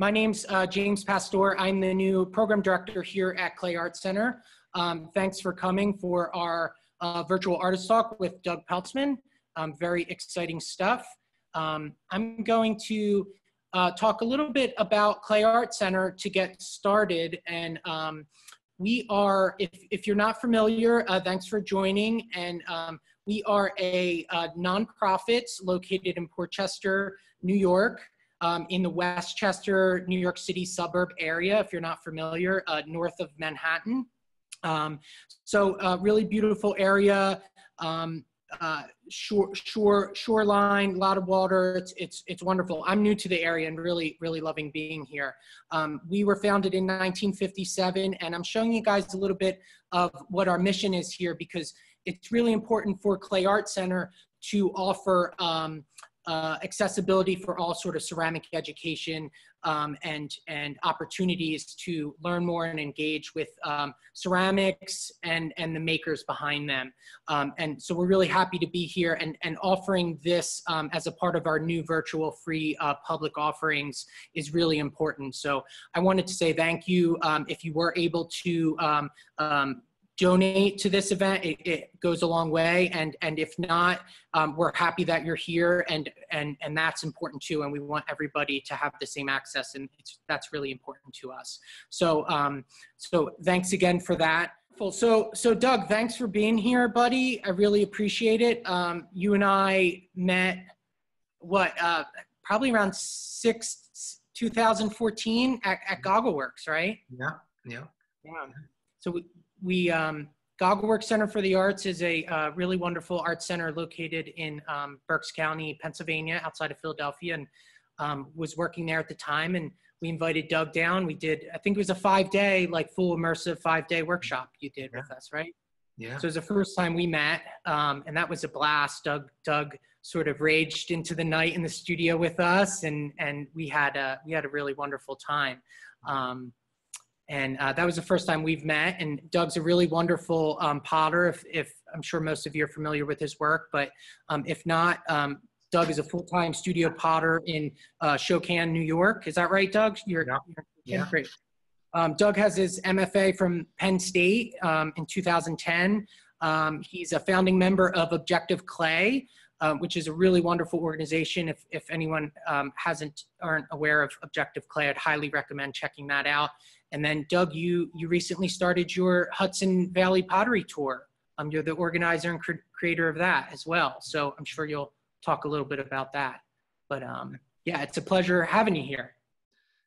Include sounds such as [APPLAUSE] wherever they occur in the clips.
My name's uh, James Pastor. I'm the new program director here at Clay Art Center. Um, thanks for coming for our uh, virtual artist talk with Doug Peltzman. Um, very exciting stuff. Um, I'm going to uh, talk a little bit about Clay Art Center to get started. And um, we are, if, if you're not familiar, uh, thanks for joining. And um, we are a uh, nonprofit located in Port Chester, New York um, in the Westchester, New York City suburb area, if you're not familiar, uh, north of Manhattan. Um, so uh, really beautiful area, um, uh, shore, shore, shoreline, a lot of water. It's, it's, it's wonderful. I'm new to the area and really, really loving being here. Um, we were founded in 1957 and I'm showing you guys a little bit of what our mission is here because it's really important for Clay Art Center to offer um, uh, accessibility for all sort of ceramic education um, and, and opportunities to learn more and engage with um, ceramics and, and the makers behind them. Um, and so we're really happy to be here and, and offering this um, as a part of our new virtual free uh, public offerings is really important. So I wanted to say thank you um, if you were able to um, donate to this event, it, it, goes a long way. And, and if not, um, we're happy that you're here and, and, and that's important too. And we want everybody to have the same access and that's really important to us. So, um, so thanks again for that. So, so Doug, thanks for being here, buddy. I really appreciate it. Um, you and I met, what, uh, probably around six, 2014 at, at Goggleworks, right? Yeah, yeah. Yeah. So we, we um, Goggleworks Center for the Arts is a uh, really wonderful art center located in um, Berks County, Pennsylvania, outside of Philadelphia, and um, was working there at the time. And we invited Doug down. We did, I think it was a five-day, like full immersive five-day workshop you did yeah. with us, right? Yeah. So it was the first time we met, um, and that was a blast. Doug, Doug sort of raged into the night in the studio with us, and and we had a we had a really wonderful time. Um, and uh, that was the first time we've met. And Doug's a really wonderful um, potter. If, if, I'm sure most of you are familiar with his work, but um, if not, um, Doug is a full-time studio potter in uh, Shokan, New York. Is that right, Doug? You're, yeah. You're, yeah. Great. Um, Doug has his MFA from Penn State um, in 2010. Um, he's a founding member of Objective Clay, uh, which is a really wonderful organization. If, if anyone um, hasn't aren't aware of Objective Clay, I'd highly recommend checking that out. And then Doug, you you recently started your Hudson Valley Pottery Tour. Um, you're the organizer and cre creator of that as well. So I'm sure you'll talk a little bit about that. But um, yeah, it's a pleasure having you here.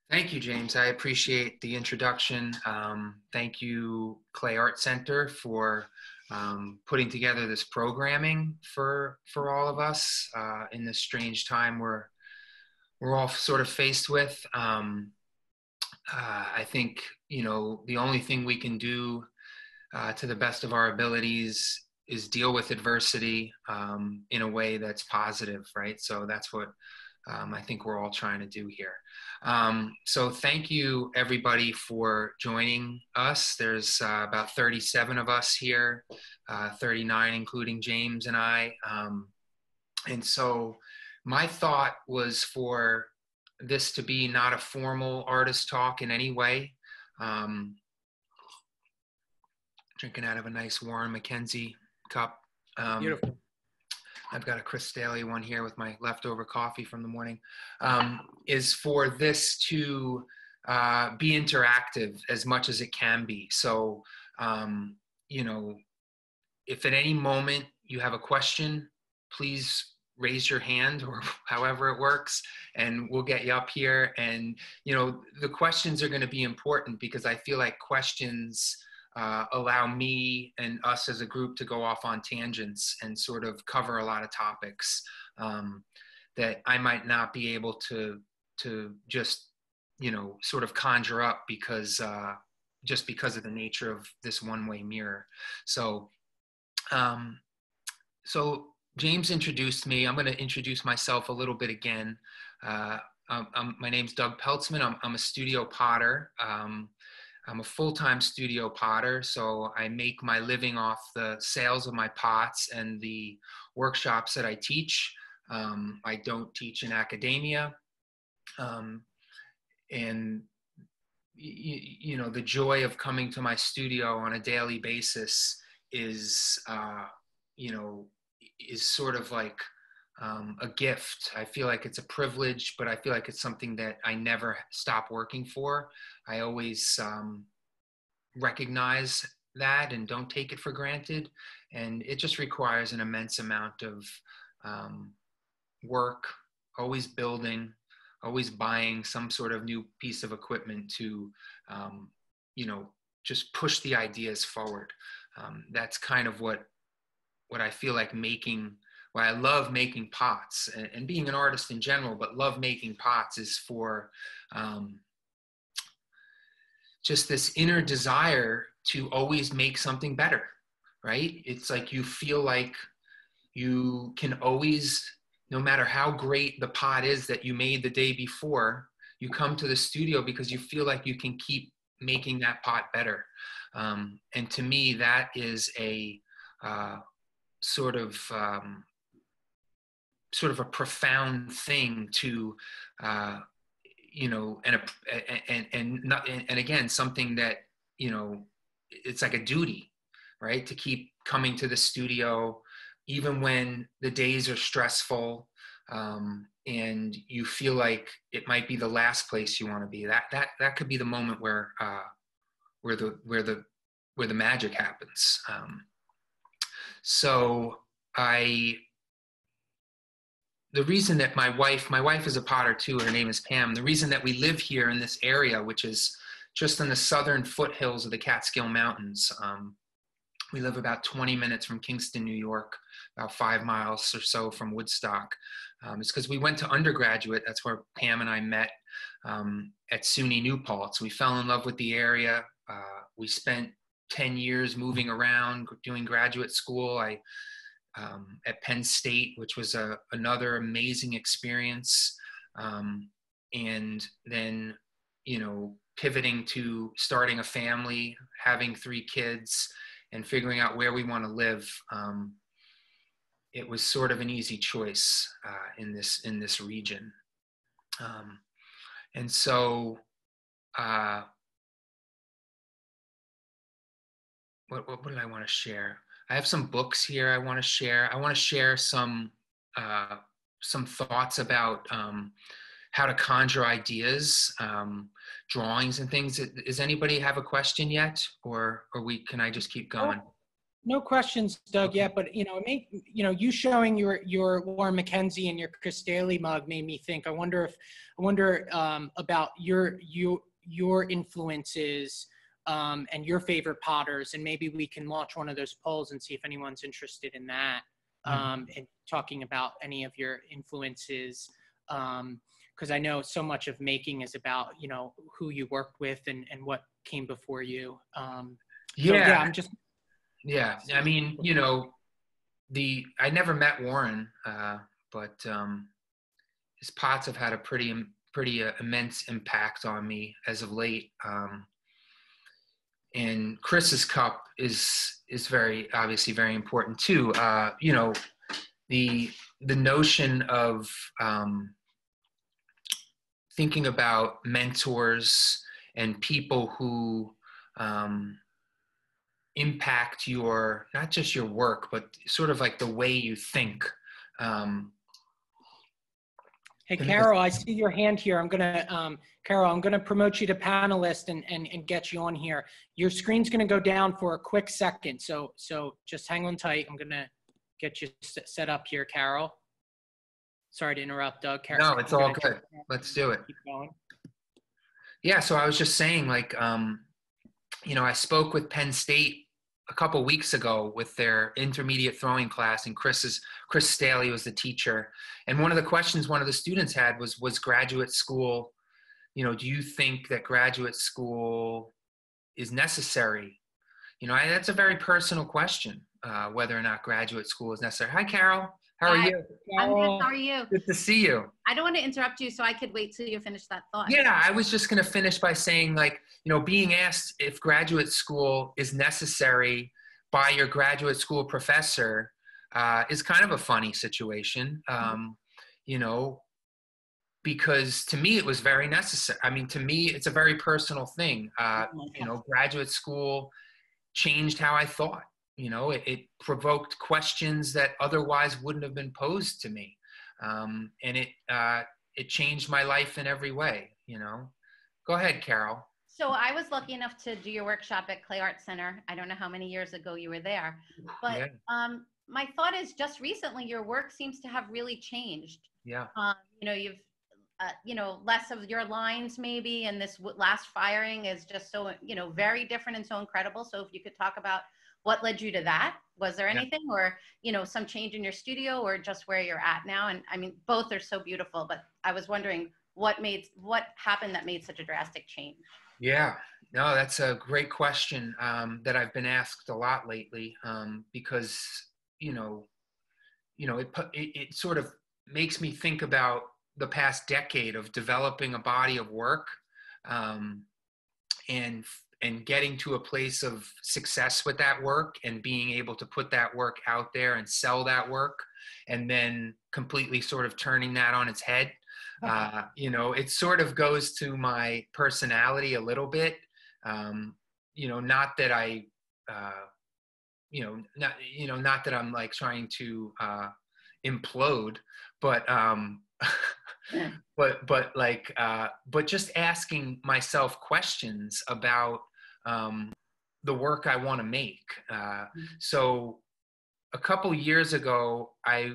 Thank you, James. I appreciate the introduction. Um, thank you, Clay Art Center, for um, putting together this programming for for all of us uh, in this strange time we're we're all sort of faced with. Um, uh, I think you know the only thing we can do uh, to the best of our abilities is deal with adversity um, in a way that's positive, right? So that's what um, I think we're all trying to do here. Um, so thank you everybody for joining us. There's uh, about 37 of us here, uh, 39 including James and I. Um, and so my thought was for this to be not a formal artist talk in any way. Um, drinking out of a nice Warren McKenzie cup. Um, Beautiful. I've got a Chris Staley one here with my leftover coffee from the morning. Um, is for this to uh, be interactive as much as it can be. So, um, you know, if at any moment you have a question, please raise your hand or [LAUGHS] however it works and we'll get you up here and you know the questions are going to be important because i feel like questions uh, allow me and us as a group to go off on tangents and sort of cover a lot of topics um, that i might not be able to to just you know sort of conjure up because uh, just because of the nature of this one way mirror so um, so James introduced me. I'm going to introduce myself a little bit again. Uh, I'm, I'm, my name's Doug Peltzman. I'm, I'm a studio potter. Um, I'm a full-time studio potter, so I make my living off the sales of my pots and the workshops that I teach. Um, I don't teach in academia. Um, and you, know the joy of coming to my studio on a daily basis is uh, you know is sort of like um, a gift. I feel like it's a privilege, but I feel like it's something that I never stop working for. I always um, recognize that and don't take it for granted. And it just requires an immense amount of um, work, always building, always buying some sort of new piece of equipment to, um, you know, just push the ideas forward. Um, that's kind of what what I feel like making. Why I love making pots and, and, being an artist in general, but love making pots is for um, just this inner desire to always make something better, right? It's like you feel like you can always, no matter how great the pot is that you made the day before, you come to the studio because you feel like you can keep making that pot better. Um, and to me, that is a uh, sort of um, sort of a profound thing to uh, you know and a, and and not and again something that you know it's like a duty right? To keep coming to the studio even when the days are stressful um, and you feel like it might be the last place you want to be. That that that could be the moment where uh, where the where the where the magic happens. Um, so i the reason that my wife my wife is a potter too her name is pam. The reason that we live here in this area which is just in the southern foothills of the catskill mountains um, we live about 20 minutes from kingston new york about five miles or so from woodstock. Um, it's because we went to undergraduate that's where pam and i met um, at suny new paltz. We fell in love with the area uh, we spent 10 years moving around doing graduate school. I um, at Penn State, which was a, another amazing experience. Um, and then, you know, pivoting to starting a family, having three kids, and figuring out where we want to live. Um, it was sort of an easy choice uh, in this in this region, um, and so. Uh, what, what, what did I want to share? I have some books here I want to share. I want to share some uh, some thoughts about um, how to conjure ideas, um, drawings, and things. Does anybody have a question yet, or or we can I just keep going? No questions, Doug, yet, but you know, it made you know, you showing your your Warren McKenzie and your Chris Staley mug made me think. I wonder if I wonder um, about your your your influences um, and your favorite potters, and maybe we can launch one of those polls and see if anyone's interested in that. Mm-hmm. Um, and talking about any of your influences, because um, I know so much of making is about you know who you worked with and and what came before you. Um, yeah. So, yeah, I'm just. Yeah, I mean, you know, the I never met Warren, uh, but um, his pots have had a pretty pretty uh, immense impact on me as of late. Um, and Chris's cup is is very obviously very important too. Uh, you know, the the notion of um, thinking about mentors and people who um, impact your not just your work but sort of like the way you think um, Hey, Carol, I see your hand here. I'm gonna, um, Carol, I'm gonna promote you to panelist and, and, and get you on here. Your screen's gonna go down for a quick second. So, so just hang on tight. I'm gonna get you set up here, Carol. Sorry to interrupt, Doug. Carol, no, it's all good. Let's do it. Keep going. Yeah, so I was just saying, like, um, you know, I spoke with Penn State a couple weeks ago with their intermediate throwing class and chris's chris staley was the teacher. And one of the questions one of the students had was was graduate school you know do you think that graduate school is necessary? You know I, that's a very personal question uh, whether or not graduate school is necessary. Hi carol how are Hi. you? I'm good. How are you? Good to see you. I don't want to interrupt you, so I could wait till you finish that thought. Yeah, I was just going to finish by saying, like, you know, being asked if graduate school is necessary by your graduate school professor uh, is kind of a funny situation. Um, you know, because to me it was very necessary. I mean, to me, it's a very personal thing. Uh, you know, graduate school changed how I thought. You know, it, it provoked questions that otherwise wouldn't have been posed to me, um, and it uh, it changed my life in every way. You know, go ahead, Carol. So I was lucky enough to do your workshop at Clay Art Center. I don't know how many years ago you were there, but Yeah. um, my thought is just recently your work seems to have really changed. Yeah. Um, you know, you've, uh, you know, less of your lines maybe, and this w- last firing is just so, you know, very different and so incredible. So if you could talk about what led you to that, was there Yeah. anything, or you know, some change in your studio, or just where you're at now? And I mean, both are so beautiful, but I was wondering what made what happened that made such a drastic change. Yeah, no, that's a great question um, that I've been asked a lot lately um, because you know, you know, it, it it sort of makes me think about the past decade of developing a body of work um, and and getting to a place of success with that work and being able to put that work out there and sell that work and then completely sort of turning that on its head. Uh, you know it sort of goes to my personality a little bit. Um, you know not that i uh, you know not you know not that i'm like trying to uh, implode but um [LAUGHS] but but like uh but just asking myself questions about um the work i want to make. Uh so a couple years ago i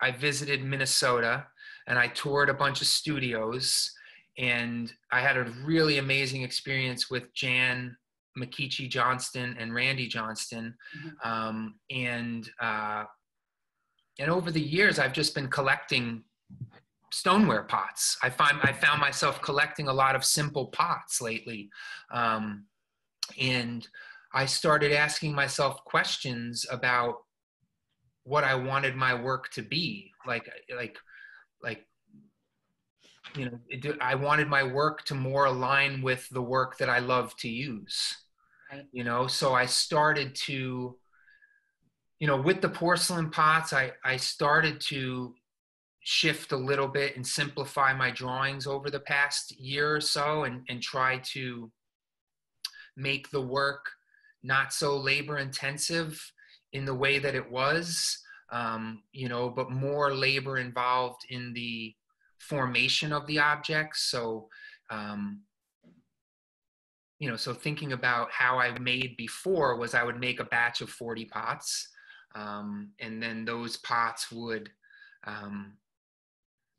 i visited minnesota and i toured a bunch of studios and i had a really amazing experience with jan mckeachie johnston and randy johnston. Um, and uh, and over the years i've just been collecting stoneware pots. I find i found myself collecting a lot of simple pots lately um, and i started asking myself questions about what i wanted my work to be. Like like like you know it, i wanted my work to more align with the work that i love to use. Right. you know so i started to you know with the porcelain pots i i started to shift a little bit and simplify my drawings over the past year or so and and try to make the work not so labor intensive in the way that it was um, you know but more labor involved in the formation of the objects. So um, you know so thinking about how i made before was i would make a batch of 40 pots um, and then those pots would um,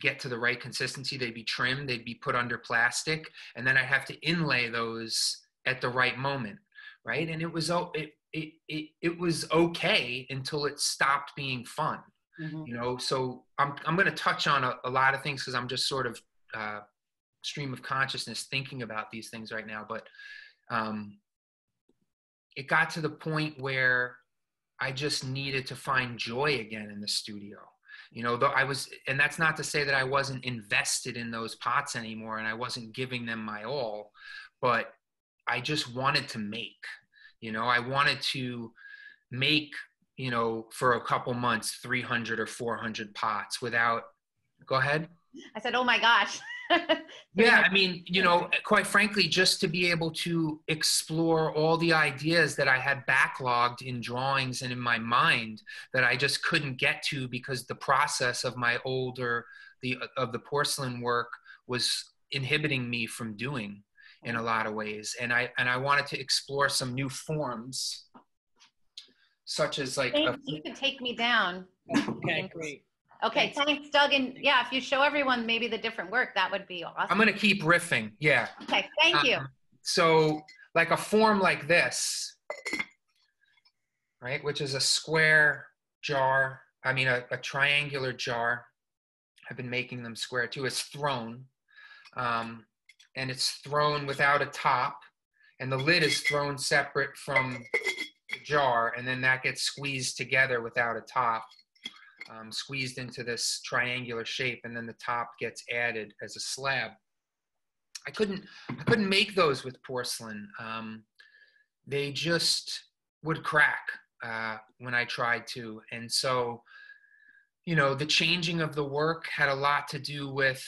get to the right consistency they'd be trimmed they'd be put under plastic and then i'd have to inlay those at the right moment right? And it was it it it, it was okay until it stopped being fun Mhm. you know? So i'm, I'm going to touch on a, a lot of things because i'm just sort of uh, stream of consciousness thinking about these things right now but um, it got to the point where i just needed to find joy again in the studio you know though i was and that's not to say that i wasn't invested in those pots anymore and i wasn't giving them my all but i just wanted to make you know i wanted to make you know for a couple months 300 or 400 pots without go ahead I said, "Oh my gosh." [LAUGHS] [LAUGHS] yeah i mean you know quite frankly just to be able to explore all the ideas that i had backlogged in drawings and in my mind that i just couldn't get to because the process of my older the of the porcelain work was inhibiting me from doing in a lot of ways and i and i wanted to explore some new forms such as like a, You can take me down. Okay, great. Okay, thanks, Doug. And yeah, if you show everyone maybe the different work, that would be awesome. i'm going to keep riffing yeah Okay, thank you. Um, so like a form like this, right, which is a square jar, I mean a, a triangular jar. I've been making them square too. It's thrown, um, and it's thrown without a top, and the lid is thrown separate from the jar, and then that gets squeezed together without a top. Um, squeezed into this triangular shape, and then the top gets added as a slab. I couldn't I couldn't make those with porcelain. Um, they just would crack uh, when I tried to, and so you know, the changing of the work had a lot to do with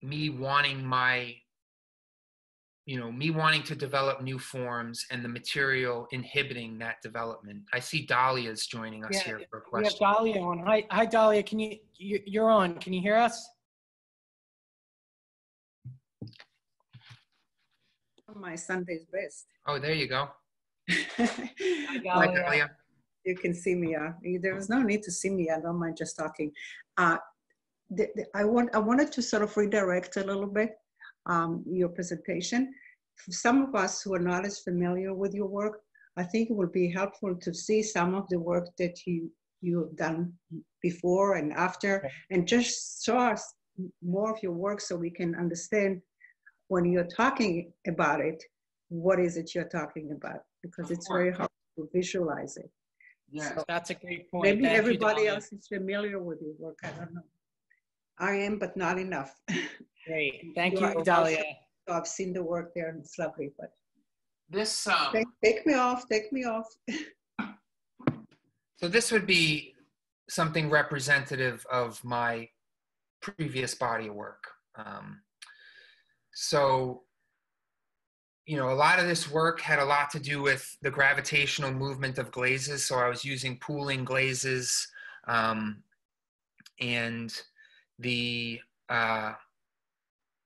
me wanting my, you know, me wanting to develop new forms and the material inhibiting that development. I see Dahlia's joining us Yeah, here for a We have question. Dahlia on. Hi, hi Dahlia, can you, you- you're on. Can you hear us? my Sunday's best. Oh, there you go. [LAUGHS] Hi, Hi, Dahlia. Dahlia. you can see me. Uh, there was no need to see me. I don't mind just talking. Uh, the, the, I want I wanted to sort of redirect a little bit um, your presentation. For some of us who are not as familiar with your work, I think it will be helpful to see some of the work that you you have done before and after, Okay. and just show us more of your work so we can understand when you're talking about it, what is it you're talking about? Because it's very hard to visualize it. Yeah. So That's a great point. maybe Thank everybody Dahlia. else is familiar with your work. I don't know. I am, but not enough. Great. [LAUGHS] Thank You are you, also- Dahlia. So I've seen the work there and it's lovely, but This um, take, take me off, take me off. So this would be something representative of my previous body of work. Um, so, you know, a lot of this work had a lot to do with the gravitational movement of glazes. So I was using pooling glazes um, and the, uh,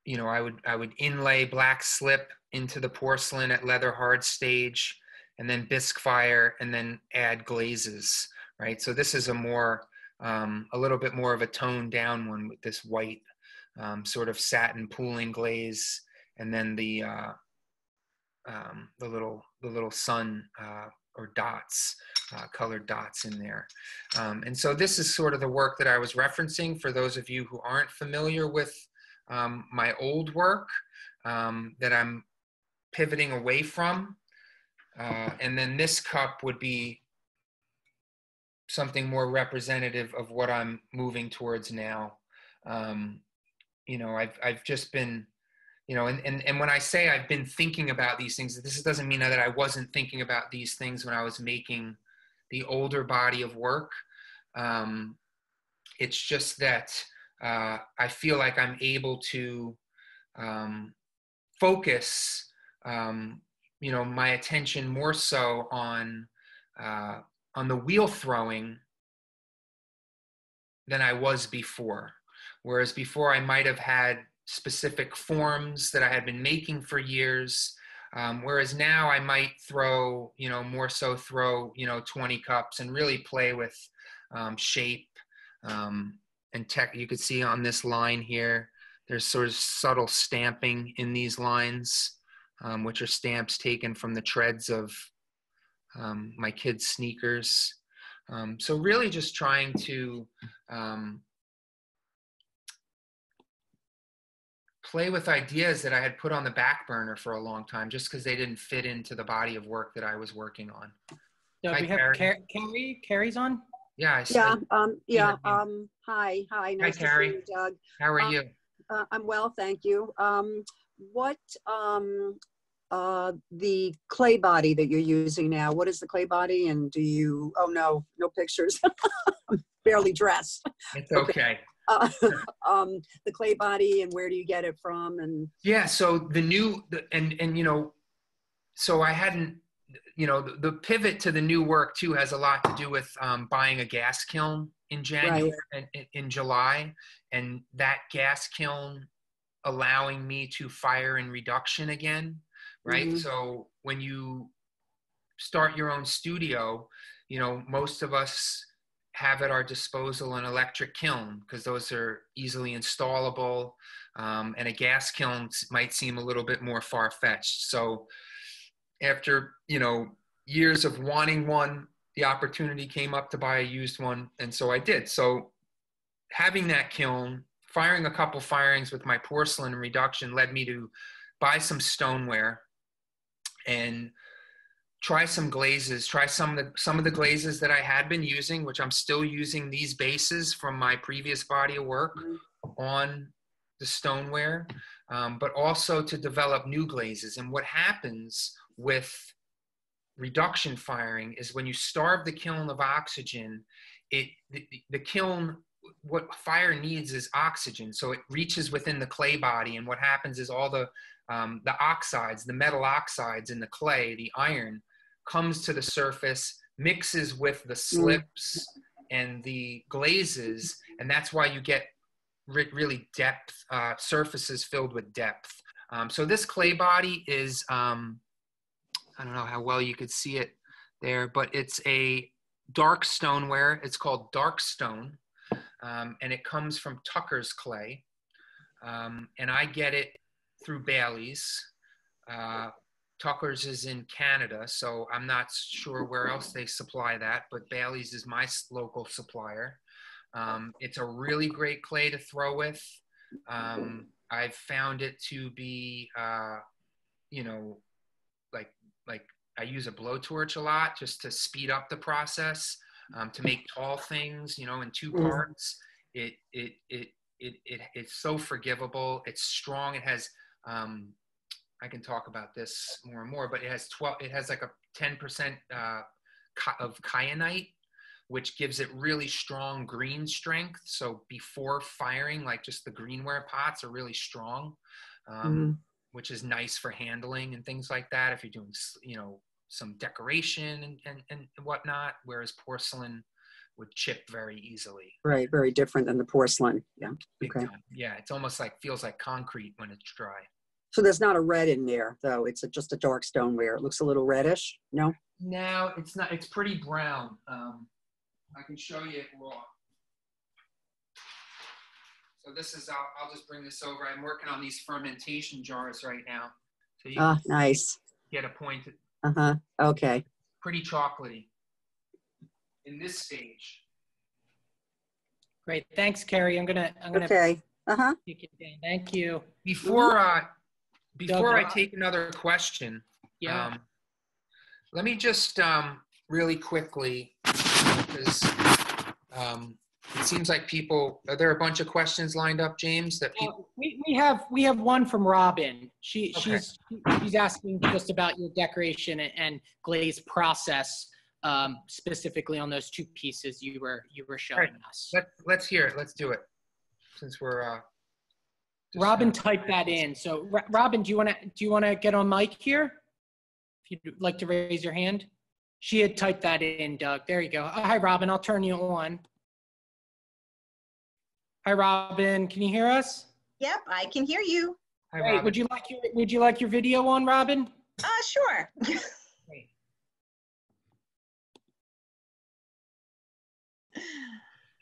you know, I would I would inlay black slip into the porcelain at leather hard stage, and then bisque fire, and then add glazes. Right. So this is a more um, a little bit more of a toned down one with this white um, sort of satin pooling glaze, and then the uh, um, the little the little sun uh, or dots, uh, colored dots in there. Um, and so this is sort of the work that I was referencing for those of you who aren't familiar with um, my old work um, that I'm pivoting away from. Uh, and then this cup would be something more representative of what I'm moving towards now. Um, you know, I've, I've just been, you know, and, and, and when I say I've been thinking about these things, this doesn't mean that I wasn't thinking about these things when I was making the older body of work. Um, it's just that uh, I feel like I'm able to um, focus, um, you know, my attention more so on uh, on the wheel throwing than I was before. Whereas before, I might have had specific forms that I had been making for years. Um, whereas now I might throw, you know, more so throw, you know, 20 cups and really play with um, shape um, and tech. You could see on this line here, there's sort of subtle stamping in these lines, um, which are stamps taken from the treads of um, my kids' sneakers. Um, so really just trying to um, play with ideas that I had put on the back burner for a long time just because they didn't fit into the body of work that I was working on. So Hi, we have Carrie. Car- Carrie. Carrie's on. Yeah, I. Yeah, um, yeah, yeah. um, hi, hi, nice to see you, Doug. How are um, you? Uh, I'm well, thank you. Um, what, um, uh, the clay body that you're using now, what is the clay body and do you, oh no, no pictures. [LAUGHS] I'm barely dressed. It's okay. Uh, [LAUGHS] um, the clay body and where do you get it from and, Yeah. So the new the, and and you know, so I hadn't, you know, the, the pivot to the new work too has a lot to do with um, buying a gas kiln in January and in, July, and that gas kiln allowing me to fire in reduction again, right? Mhm. So when you start your own studio, you know, most of us have at our disposal an electric kiln because those are easily installable. Um, and a gas kiln might seem a little bit more far-fetched. So after you know years of wanting one the opportunity came up to buy a used one and so i did. So having that kiln firing a couple firings with my porcelain reduction led me to buy some stoneware and try some glazes try some of the some of the glazes that i had been using which i'm still using these bases from my previous body of work Mhm. on the stoneware um, but also to develop new glazes and what happens with reduction firing is when you starve the kiln of oxygen it the, the kiln what fire needs is oxygen. So it reaches within the clay body, and what happens is all the um, the oxides, the metal oxides in the clay, the iron, comes to the surface, mixes with the slips and the glazes, and that's why you get re- really depth uh, surfaces filled with depth. Um, so this clay body is um, I don't know how well you could see it there, but it's a dark stoneware. It's called dark stone, um, and it comes from Tucker's clay. Um, and I get it through Bailey's. Uh, Tucker's is in Canada, so I'm not sure where else they supply that, but Bailey's is my local supplier. Um, it's a really great clay to throw with. Um, I've found it to be, uh, you know, like like I use a blowtorch a lot just to speed up the process um, to make tall things, you know, in two Mhm. parts. It it it it it it's so forgivable. It's strong. It has um, I can talk about this more and more, but it has 12. It has like a 10% uh, of kyanite, which gives it really strong green strength. So before firing, like just the greenware pots are really strong. Um, which is nice for handling and things like that if you're doing you know some decoration and, and, and whatnot whereas porcelain would chip very easily Right, very different than the porcelain. Yeah. Okay. yeah it's almost like feels like concrete when it's dry So there's not a red in there, though. It's a, just a dark stoneware. It looks a little reddish. No. now it's not it's pretty brown um, i can show you it raw so this is I'll, I'll just bring this over i'm working on these fermentation jars right now so you Ah, nice. get a point Uh huh. Okay. pretty chocolatey in this stage Great. Thanks, Carrie. I'm gonna I'm gonna Okay. Uh huh. take it down. Thank you. Before uh, before I take another question, Yeah. um, let me just um, really quickly, because um, it seems like people are there a bunch of questions lined up, James? That people, Uh, we, we have we have one from Robin. She Okay. she's she's asking just about your decoration and, and glaze process, um, specifically on those two pieces you were you were showing us. let let's hear it. Let's do it, since we're. Uh, Robin typed that in. So Robin, do you want to do you want to get on mic here? If you'd like to raise your hand. She had typed that in, Doug. There you go. Uh, Hi, Robin. I'll turn you on. Hi, Robin. Can you hear us? Yep, I can hear you. Hi, Great. Robin. Would you like your Would you like your video on, Robin? Uh, sure. [LAUGHS]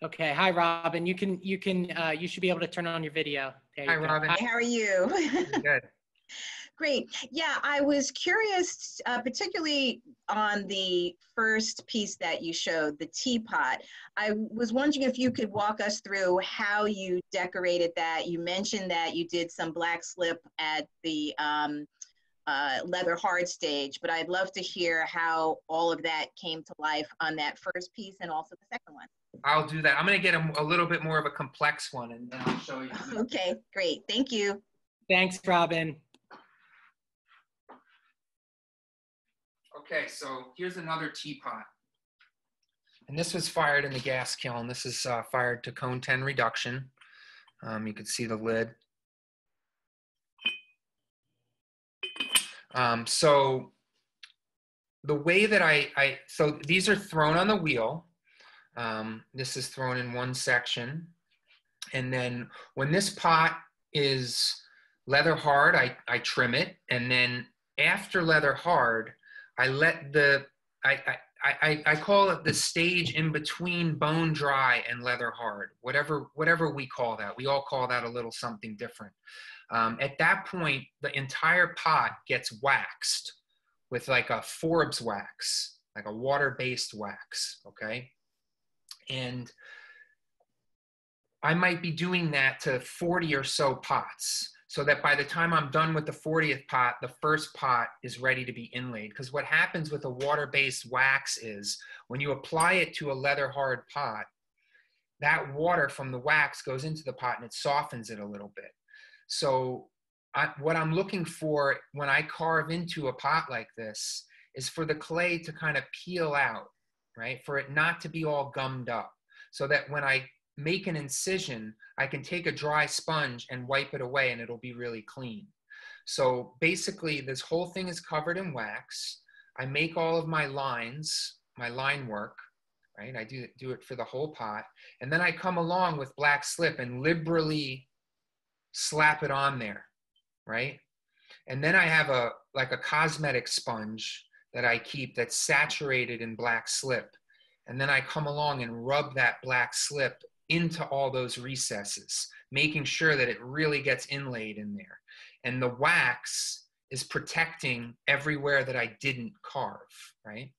Okay. Hi, Robin. You can you can uh, you should be able to turn on your video. There Hi, you go. Robin. How are you? Good. [LAUGHS] Great. Yeah, I was curious, uh, particularly on the first piece that you showed, the teapot. I was wondering if you could walk us through how you decorated that. You mentioned that you did some black slip at the um, uh, leather hard stage, but I'd love to hear how all of that came to life on that first piece and also the second one. I'll do that. I'm going to get a, a little bit more of a complex one, and then I'll show you. [LAUGHS] Okay, great. Thank you. Thanks, Robin. Okay, so here's another teapot. And this was fired in the gas kiln. This is uh, fired to cone 10 reduction. Um, you can see the lid. Um, so the way that I, I, so these are thrown on the wheel. Um, this is thrown in one section. And then when this pot is leather hard, I, I trim it. And then after leather hard, I let the I, I, I, I call it the stage in between bone dry and leather hard, whatever whatever we call that. We all call that a little something different. Um, at that point, the entire pot gets waxed with like a Forbes wax, like a water-based wax. Okay, and I might be doing that to 40 or so pots so that by the time I'm done with the 40th pot, the first pot is ready to be inlaid. Because what happens with a water-based wax is when you apply it to a leather hard pot, that water from the wax goes into the pot and it softens it a little bit. So I, what I'm looking for when I carve into a pot like this is for the clay to kind of peel out, right? For it not to be all gummed up so that when I make an incision, I can take a dry sponge and wipe it away and it'll be really clean. So basically, this whole thing is covered in wax. I make all of my lines, my line work, right? I do, do it for the whole pot. And then I come along with black slip and liberally slap it on there, right? And then I have a like a cosmetic sponge that I keep that's saturated in black slip. And then I come along and rub that black slip into all those recesses, making sure that it really gets inlaid in there. And the wax is protecting everywhere that I didn't carve, right?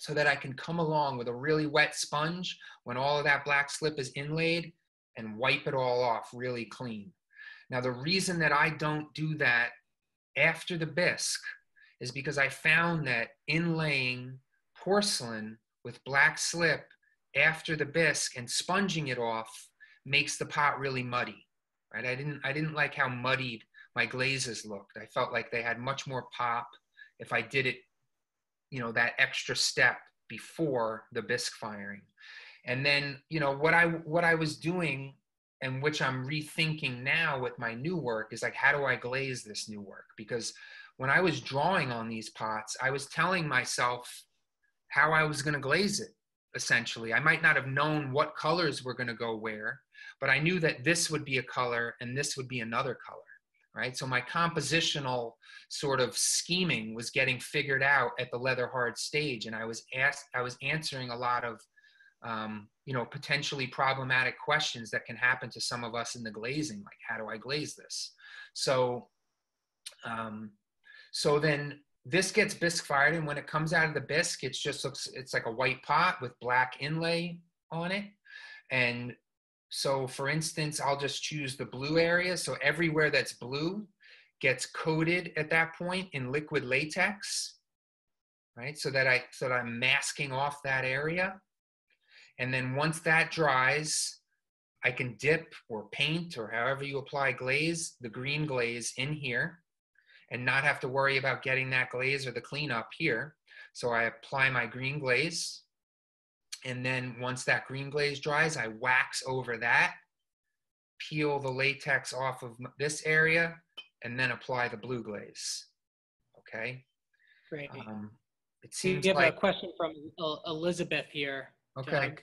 So that I can come along with a really wet sponge when all of that black slip is inlaid and wipe it all off really clean. Now, the reason that I don't do that after the bisque is because I found that inlaying porcelain with black slip after the bisque and sponging it off makes the pot really muddy. Right? I didn't I didn't like how muddied my glazes looked. I felt like they had much more pop if I did it, you know, that extra step before the bisque firing. And then, you know, what I what I was doing and which I'm rethinking now with my new work is like how do I glaze this new work? Because when I was drawing on these pots, I was telling myself how I was going to glaze it essentially. I might not have known what colors were going to go where, but I knew that this would be a color and this would be another color, right? So my compositional sort of scheming was getting figured out at the leather hard stage, and I was asked, I was answering a lot of, um, you know, potentially problematic questions that can happen to some of us in the glazing, like how do I glaze this? So, um, so then this gets bisque fired and when it comes out of the bisque it just looks it's like a white pot with black inlay on it. And so for instance i'll just choose the blue area. So everywhere that's blue gets coated at that point in liquid latex right? So that i so that i'm masking off that area. And then once that dries i can dip or paint or however you apply glaze the green glaze in here and not have to worry about getting that glaze or the cleanup here. So I apply my green glaze. And then once that green glaze dries, I wax over that, peel the latex off of this area, and then apply the blue glaze. Okay. Great. Um, it We seems have like a question from Elizabeth here. okay.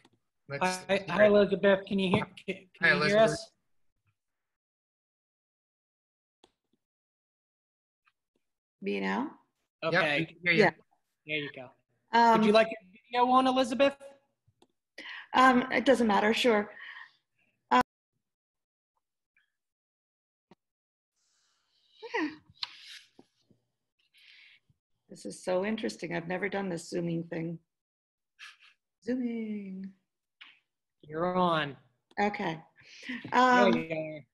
Hi, hi, Elizabeth. Can you hear, can Hi, you hear Elizabeth. us? Me now? Yep, we Okay, can hear you. Yeah. there you go. Um, Would you like a video on Elizabeth? um, it doesn't matter, sure. Um, yeah. This is so interesting. I've never done this zooming thing. Zooming. You're on. Okay. There Um, you are.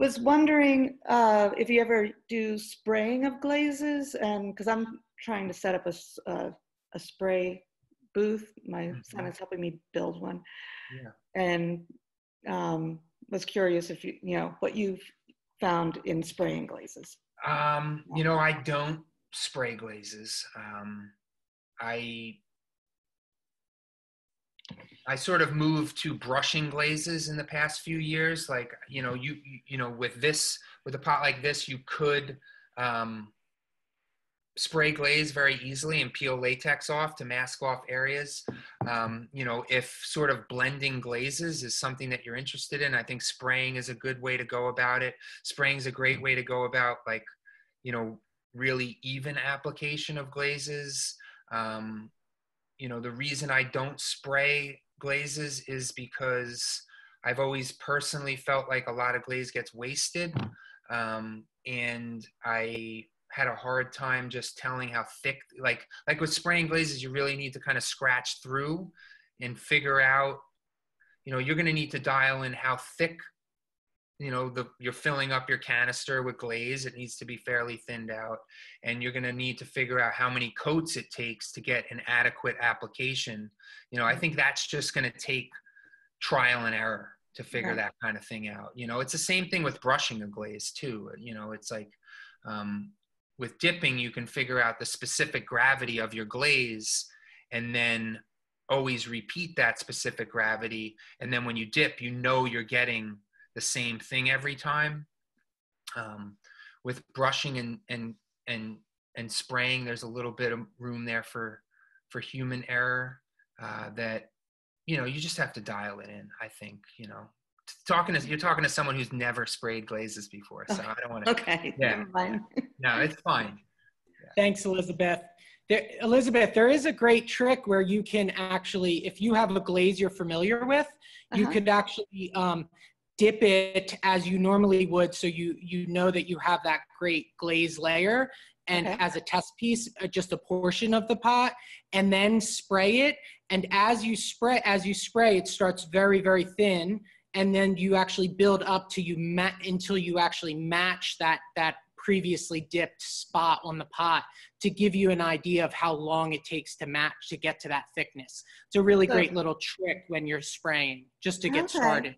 Was wondering uh, if you ever do spraying of glazes, and because I'm trying to set up a, uh, a spray booth. My son is helping me build one. Yeah. And um, was curious if you, you know, what you've found in spraying glazes. Um, you know, I don't spray glazes. Um, I I sort of moved to brushing glazes in the past few years. Like, you know, you you, know, with this with a pot like this, you could um, spray glaze very easily and peel latex off to mask off areas. Um, you know, if sort of blending glazes is something that you're interested in, I think spraying is a good way to go about it. Spraying is a great way to go about like, you know, really even application of glazes. Um, you know, the reason I don't spray glazes is because I've always personally felt like a lot of glaze gets wasted. Um, and I had a hard time just telling how thick, like, like with spraying glazes, you really need to kind of scratch through and figure out, you know, you're going to need to dial in how thick you know the you're filling up your canister with glaze it needs to be fairly thinned out and you're going to need to figure out how many coats it takes to get an adequate application you know i think that's just going to take trial and error to figure Right. that kind of thing out you know it's the same thing with brushing a glaze too you know it's like um, with dipping you can figure out the specific gravity of your glaze and then always repeat that specific gravity. And then when you dip, you know you're getting the same thing every time. Um, with brushing and and and and spraying, there's a little bit of room there for for human error uh, that you know you just have to dial it in. I think you know talking to you're talking to someone who's never sprayed glazes before, so I don't want to. [LAUGHS] Okay, Yeah. never mind. [LAUGHS] No, it's fine. Thanks, Elizabeth. There, Elizabeth, there is a great trick where you can actually, if you have a glaze you're familiar with, you Uh-huh. could actually um, dip it as you normally would, so you you know that you have that great glaze layer, and Okay. as a test piece, uh, just a portion of the pot, and then spray it. And as you spray, as you spray, it starts very very thin, and then you actually build up to you mat until you actually match that that previously dipped spot on the pot to give you an idea of how long it takes to match to get to that thickness. It's a really So- great little trick when you're spraying just to get Okay. started.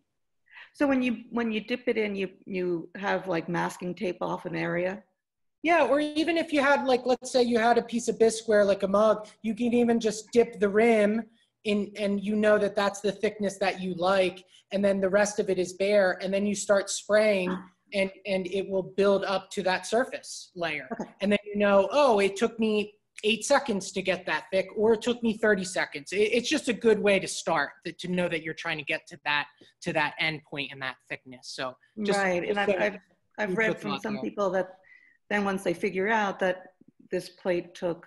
So when you when you dip it in, you you have like masking tape off an area. Yeah, or even if you had like let's say you had a piece of bisqueware like a mug, you can even just dip the rim in and you know that that's the thickness that you like and then the rest of it is bare and then you start spraying and and it will build up to that surface layer. Okay. And then you know, oh, it took me 8 seconds to get that thick or it took me 30 seconds. It, it's just a good way to start that, to know that you're trying to get to that to that end point and that thickness. So Just- right, and I've, I've, I've read from some there. people that then once they figure out that this plate took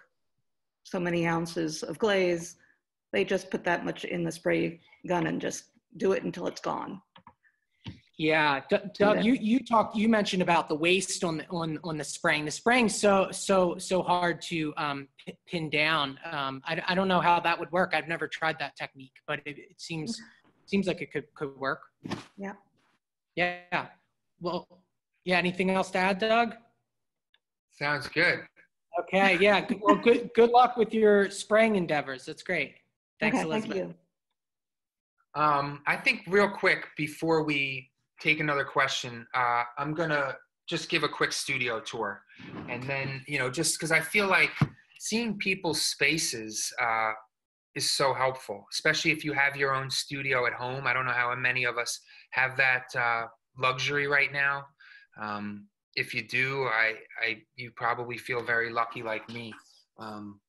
so many ounces of glaze, they just put that much in the spray gun and just do it until it's gone. Yeah, D- that. Doug, you you talked you mentioned about the waste on the on on the spraying. The spraying so so so hard to um, p- pin down. Um, I, I don't know how that would work. I've never tried that technique, but it, it seems seems like it could could work. Yeah. Yeah. Well, yeah. Anything else to add, Doug? Sounds good. Okay. Yeah. good- Well, good good luck with your spraying endeavors. That's great. Thanks, okay, Elizabeth. thank you. Um, I think real quick before we take another question, uh, I'm gonna just give a quick studio tour, and then you know, just because I feel like seeing people's spaces uh, is so helpful, especially if you have your own studio at home. I don't know how many of us have that uh, luxury right now. Um, if you do, I, I, you probably feel very lucky like me. Um,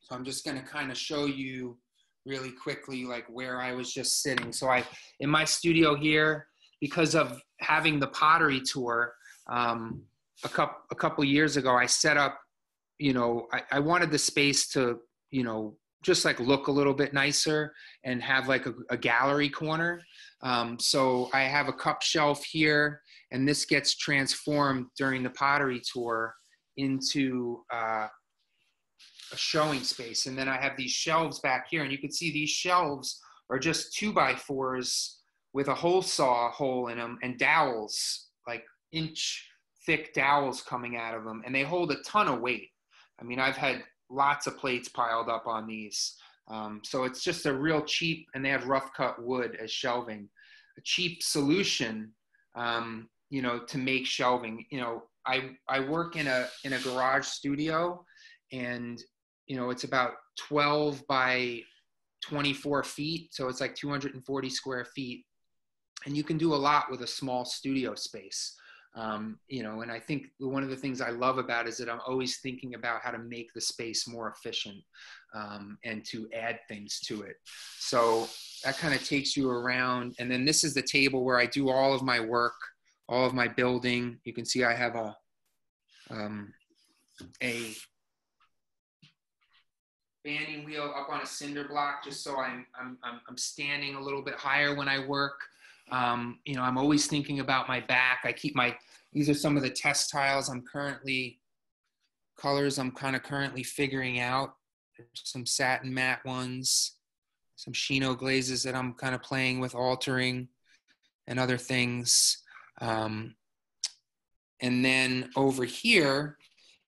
so I'm just gonna kind of show you really quickly like where I was just sitting. So I in my studio here because of having the pottery tour um, a couple a couple years ago, I set up. You know, I, I wanted the space to you know just like look a little bit nicer and have like a, a gallery corner. Um, so I have a cup shelf here, and this gets transformed during the pottery tour into uh, a showing space. And then I have these shelves back here, and you can see these shelves are just two by fours with a hole saw hole in them and dowels, like inch thick dowels coming out of them, and they hold a ton of weight. I mean, I've had lots of plates piled up on these. Um, so it's just a real cheap, and they have rough cut wood as shelving. A cheap solution, um, you know, to make shelving. You know, I I work in a in a garage studio, and you know it's about 12 by 24 feet so it's like 240 square feet and you can do a lot with a small studio space. Um, you know and i think one of the things i love about is that i'm always thinking about how to make the space more efficient um, and to add things to it. So that kind of takes you around and then this is the table where i do all of my work all of my building. You can see i have a um, a banding wheel up on a cinder block just so I'm, I'm, I'm standing a little bit higher when I work. Um, you know, I'm always thinking about my back. I keep my, these are some of the test tiles I'm currently, colors I'm kind of currently figuring out. There's some satin matte ones, some shino glazes that I'm kind of playing with altering and other things. Um, and then over here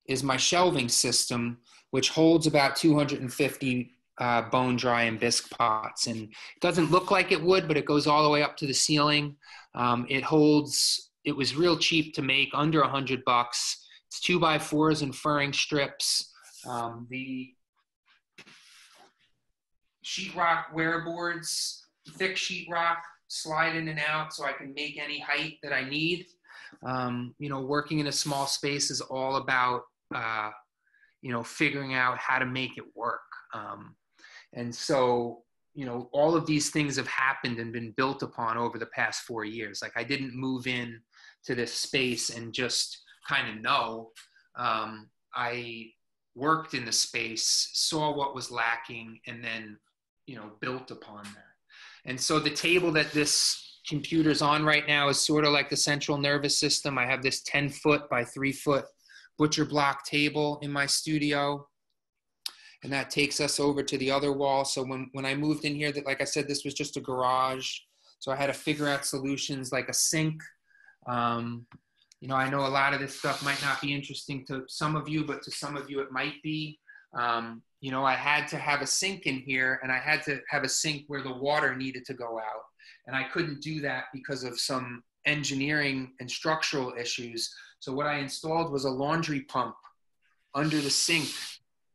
is my shelving system, which holds about 250 uh, bone dry and bisque pots. And it doesn't look like it would, but it goes all the way up to the ceiling. Um, it holds, it was real cheap to make, under a 100 bucks. It's two by fours and furring strips. Um, the sheetrock wear boards, thick sheetrock, slide in and out so I can make any height that I need. Um, you know, working in a small space is all about, uh, you know, figuring out how to make it work. Um, and so, you know, all of these things have happened and been built upon over the past four years. Like I didn't move in to this space and just kind of know. Um, I worked in the space, saw what was lacking, and then, you know, built upon that. And so the table that this computer's on right now is sort of like the central nervous system. I have this 10 foot by three foot butcher block table in my studio. And that takes us over to the other wall. So when, when I moved in here, that like I said, this was just a garage. So I had to figure out solutions like a sink. Um, you know, I know a lot of this stuff might not be interesting to some of you, but to some of you it might be. Um, you know, I had to have a sink in here and I had to have a sink where the water needed to go out. And I couldn't do that because of some engineering and structural issues. So what I installed was a laundry pump under the sink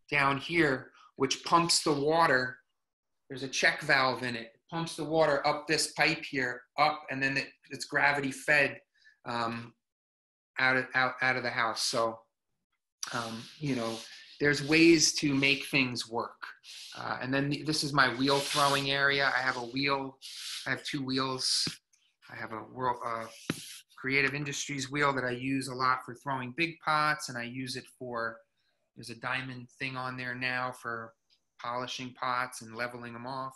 down here, which pumps the water. There's a check valve in it. it pumps the water up this pipe here, up, and then it, it's gravity fed um, out, of, out, out of the house. So, um, you know, there's ways to make things work. Uh, and then this is my wheel throwing area. I have a wheel, I have two wheels. I have a world, uh, creative industries wheel that I use a lot for throwing big pots and I use it for, there's a diamond thing on there now for polishing pots and leveling them off.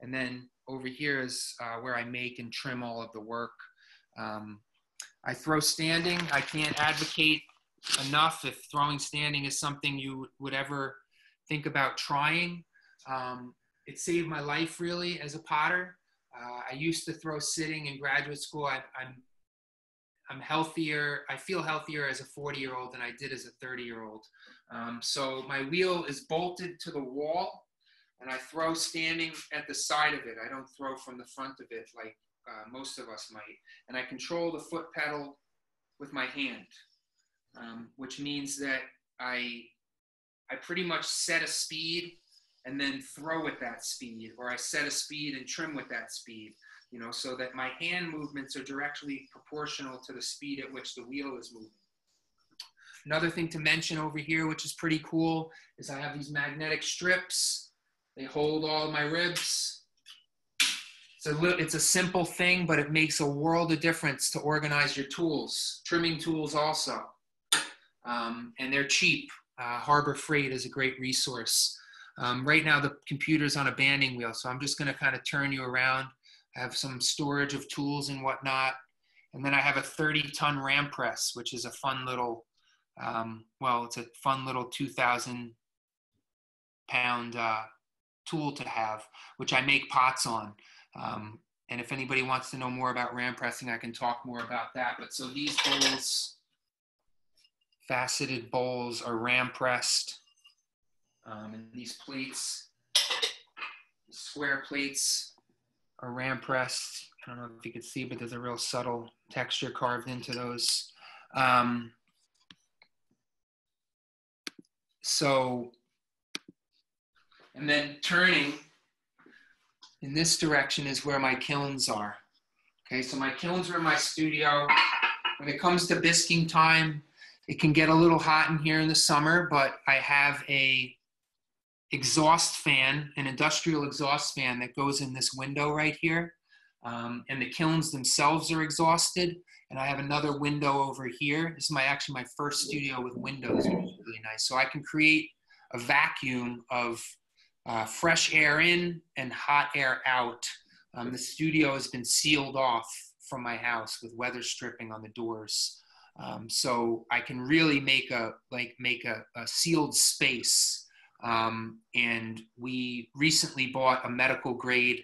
And then over here is uh, where I make and trim all of the work. Um, I throw standing. I can't advocate enough if throwing standing is something you would ever think about trying. Um, it saved my life really as a potter. Uh, I used to throw sitting in graduate school. I, I'm I'm healthier. I feel healthier as a 40 year old than I did as a 30 year old. Um, so my wheel is bolted to the wall, and I throw standing at the side of it. I don't throw from the front of it like uh, most of us might. And I control the foot pedal with my hand um, which means that I I pretty much set a speed and then throw at that speed, or I set a speed and trim with that speed. You know, so that my hand movements are directly proportional to the speed at which the wheel is moving. Another thing to mention over here, which is pretty cool, is I have these magnetic strips. They hold all my ribs. It's a, it's a simple thing, but it makes a world of difference to organize your tools. Trimming tools also um, and they're cheap. Uh, Harbor Freight is a great resource. Um, right now, the computer's on a banding wheel, so I'm just going to kind of turn you around. I have some storage of tools and whatnot. And then I have a 30 ton ram press, which is a fun little, um, well, it's a fun little 2,000 pound uh, tool to have, which I make pots on. Um, and if anybody wants to know more about ram pressing, I can talk more about that. But so these bowls, faceted bowls are ram pressed. Um, and these plates, square plates, are ram pressed. I don't know if you can see, but there's a real subtle texture carved into those. Um, so, and then turning in this direction is where my kilns are. Okay, so my kilns are in my studio. When it comes to bisking time, it can get a little hot in here in the summer, but I have a exhaust fan, an industrial exhaust fan that goes in this window right here. Um, and the kilns themselves are exhausted. And I have another window over here. This is my actually my first studio with windows, which is really nice. So I can create a vacuum of uh, fresh air in and hot air out. Um, the studio has been sealed off from my house with weather stripping on the doors. Um, so I can really make a like make a, a sealed space. Um, and we recently bought a medical grade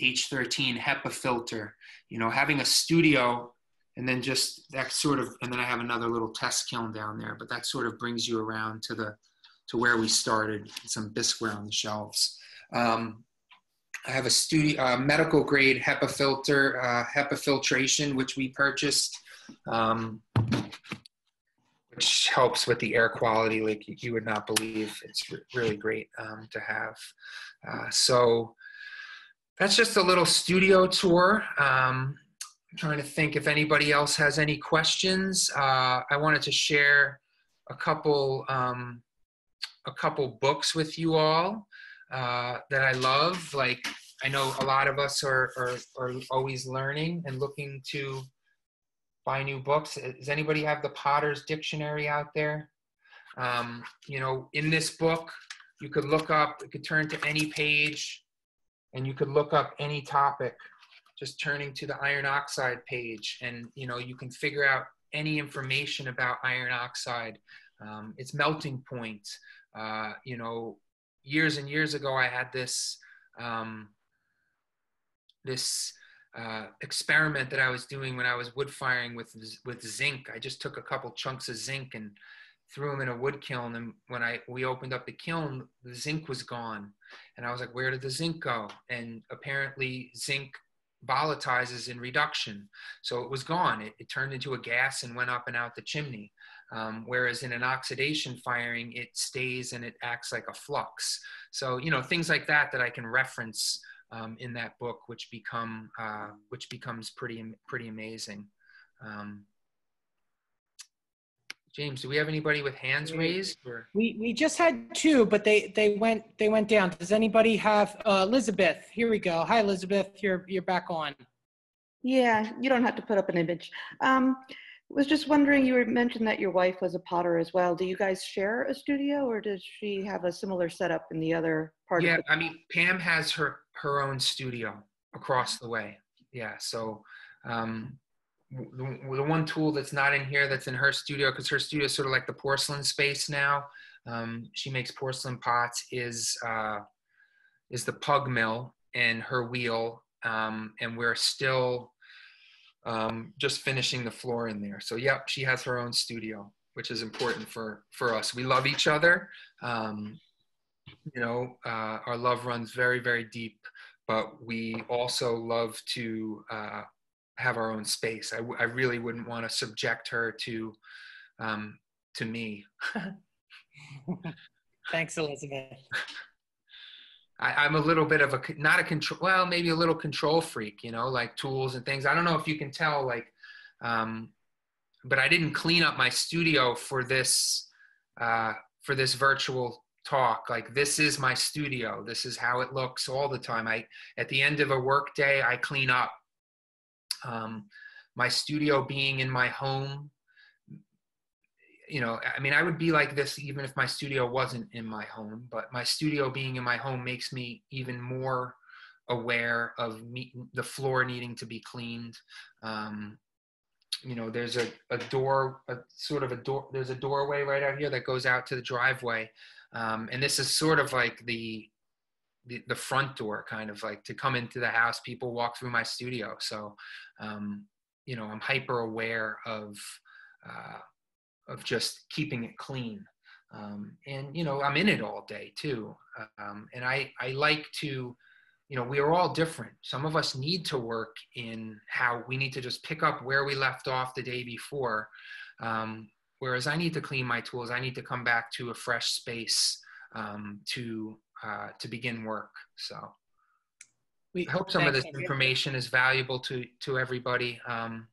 H13 HEPA filter. You know, having a studio and then just that sort of and then I have another little test kiln down there, but that sort of brings you around to the to where we started. Some bisqueware on the shelves. Um, I have a studio uh, medical grade HEPA filter, uh, HEPA filtration, which we purchased um, which helps with the air quality like you would not believe. It's re- really great um, to have. Uh, so that's just a little studio tour. Um, I'm trying to think if anybody else has any questions. Uh, I wanted to share a couple um, a couple books with you all uh, that I love. Like I know a lot of us are, are are always learning and looking to buy new books. Does anybody have the Potter's Dictionary out there? Um, you know, in this book, you could look up, you could turn to any page and you could look up any topic, just turning to the iron oxide page. And, you know, you can figure out any information about iron oxide, um, its melting point. Uh, you know, years and years ago, I had this, um, this, uh, experiment that I was doing when I was wood firing with with zinc. I just took a couple chunks of zinc and threw them in a wood kiln. And when I we opened up the kiln, the zinc was gone, and I was like, "Where did the zinc go?" And apparently, zinc volatilizes in reduction, so it was gone. It, it turned into a gas and went up and out the chimney. Um, whereas in an oxidation firing, it stays and it acts like a flux. So you know things like that that I can reference um, in that book, which become uh, which becomes pretty pretty amazing. Um, James, do we have anybody with hands raised? Or? We we just had two, but they they went they went down. Does anybody have uh, Elizabeth? Here we go. Hi, Elizabeth. You're you're back on. Yeah, you don't have to put up an image. Um, was just wondering, you mentioned that your wife was a potter as well. Do you guys share a studio, or does she have a similar setup in the other part? Yeah, of the- I mean, Pam has her her own studio across the way. Yeah, so um, the, the one tool that's not in here that's in her studio because her studio is sort of like the porcelain space now. Um, she makes porcelain pots. Is uh, is the pug mill and her wheel, um, and we're still um, just finishing the floor in there. So yep, she has her own studio, which is important for for us. We love each other. Um, you know, uh, our love runs very very deep, but we also love to uh, have our own space. I, w- I really wouldn't want to subject her to um, to me. [LAUGHS] Thanks, Elizabeth. I, I'm a little bit of a not a control. Well, maybe a little control freak. You know, like tools and things. I don't know if you can tell. Like, um, but I didn't clean up my studio for this uh, for this virtual talk. Like, this is my studio. This is how it looks all the time. I at the end of a work day, I clean up. Um, my studio being in my home you know i mean i would be like this even if my studio wasn't in my home but my studio being in my home makes me even more aware of me, the floor needing to be cleaned. Um, you know there's a, a door a sort of a door there's a doorway right out here that goes out to the driveway. Um, and this is sort of like the, the the front door kind of like to come into the house people walk through my studio so um, you know i'm hyper aware of uh, of just keeping it clean. Um, and you know, I'm in it all day too. Um, and I I like to, you know, we are all different. Some of us need to work in how we need to just pick up where we left off the day before. Um, whereas I need to clean my tools. I need to come back to a fresh space um, to uh, to begin work. So. We, I hope some of this Andrea. information is valuable to to everybody. Um,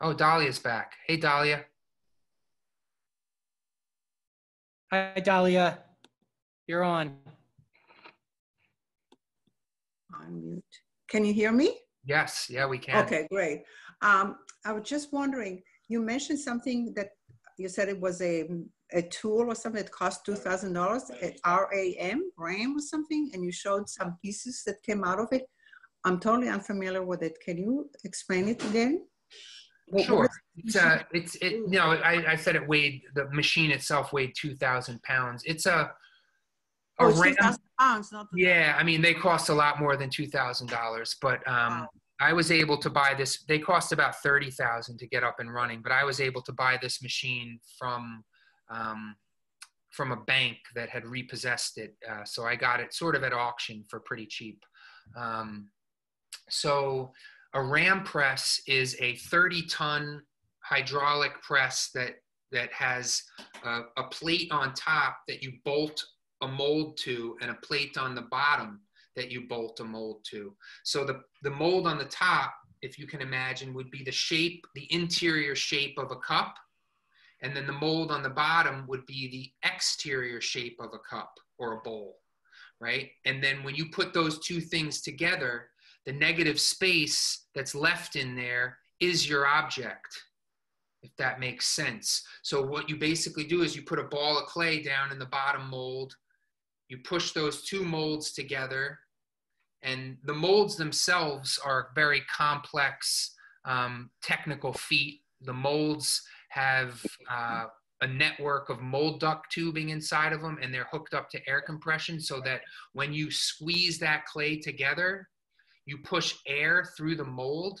oh, Dahlia's back. Hey, Dahlia. Hi, Dahlia. You're on. On mute. Can you hear me? Yes, yeah, we can. Okay, great. Um, I was just wondering, you mentioned something that you said it was a, a tool or something that cost two thousand dollars, at RAM, RAM or something, and you showed some pieces that came out of it. I'm totally unfamiliar with it. Can you explain it again? What- Sure. It's uh it's it you know, I, I said it weighed the machine itself weighed two thousand pounds. It's a a Oh, it's ram 2,000 pounds, not. yeah, I mean they cost a lot more than two thousand dollars, but um Wow. I was able to buy this they cost about thirty thousand to get up and running, but I was able to buy this machine from um from a bank that had repossessed it. Uh, so I got it sort of at auction for pretty cheap. Um, so a ram press is a 30 ton hydraulic press that that has a, a plate on top that you bolt a mold to and a plate on the bottom that you bolt a mold to. So the, the mold on the top, if you can imagine, would be the shape, the interior shape of a cup. And then the mold on the bottom would be the exterior shape of a cup or a bowl, right? And then when you put those two things together, the negative space that's left in there is your object, if that makes sense. So what you basically do is you put a ball of clay down in the bottom mold, you push those two molds together, and the molds themselves are very complex um, technical feat. The molds have uh, a network of mold duct tubing inside of them, and they're hooked up to air compression so that when you squeeze that clay together, you push air through the mold.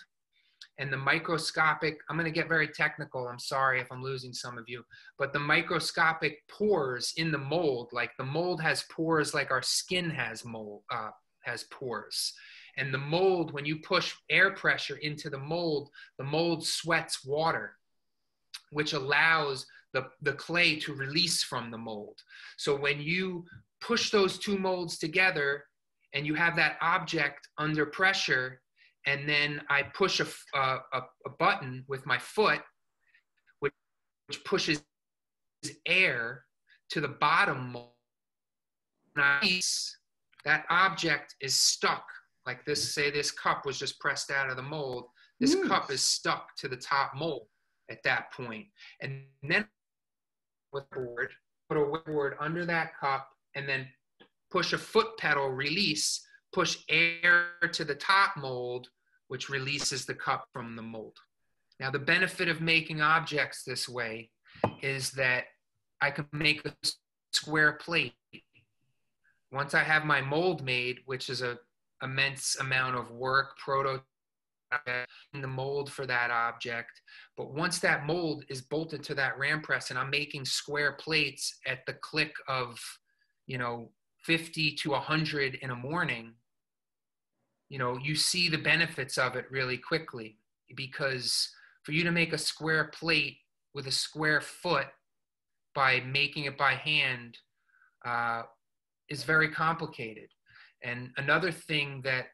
And the microscopic i'm going to get very technical i'm sorry if i'm losing some of you but the microscopic pores in the mold like the mold has pores like our skin has mold uh, has pores. And the mold when you push air pressure into the mold the mold sweats water which allows the, the clay to release from the mold so when you push those two molds together and you have that object under pressure and then I push a, a, a button with my foot, which, which pushes air to the bottom. Mold, nice. that object is stuck, like this, say this cup was just pressed out of the mold. This mm. cup is stuck to the top mold at that point. And then with board, put a board under that cup and then push a foot pedal release, push air to the top mold, which releases the cup from the mold. Now, the benefit of making objects this way is that I can make a square plate. Once I have my mold made, which is a immense amount of work, prototype in the mold for that object. But once that mold is bolted to that ram press and I'm making square plates at the click of, you know, 50 to 100 in a morning, you know, you see the benefits of it really quickly because for you to make a square plate with a square foot by making it by hand uh, is very complicated. And another thing that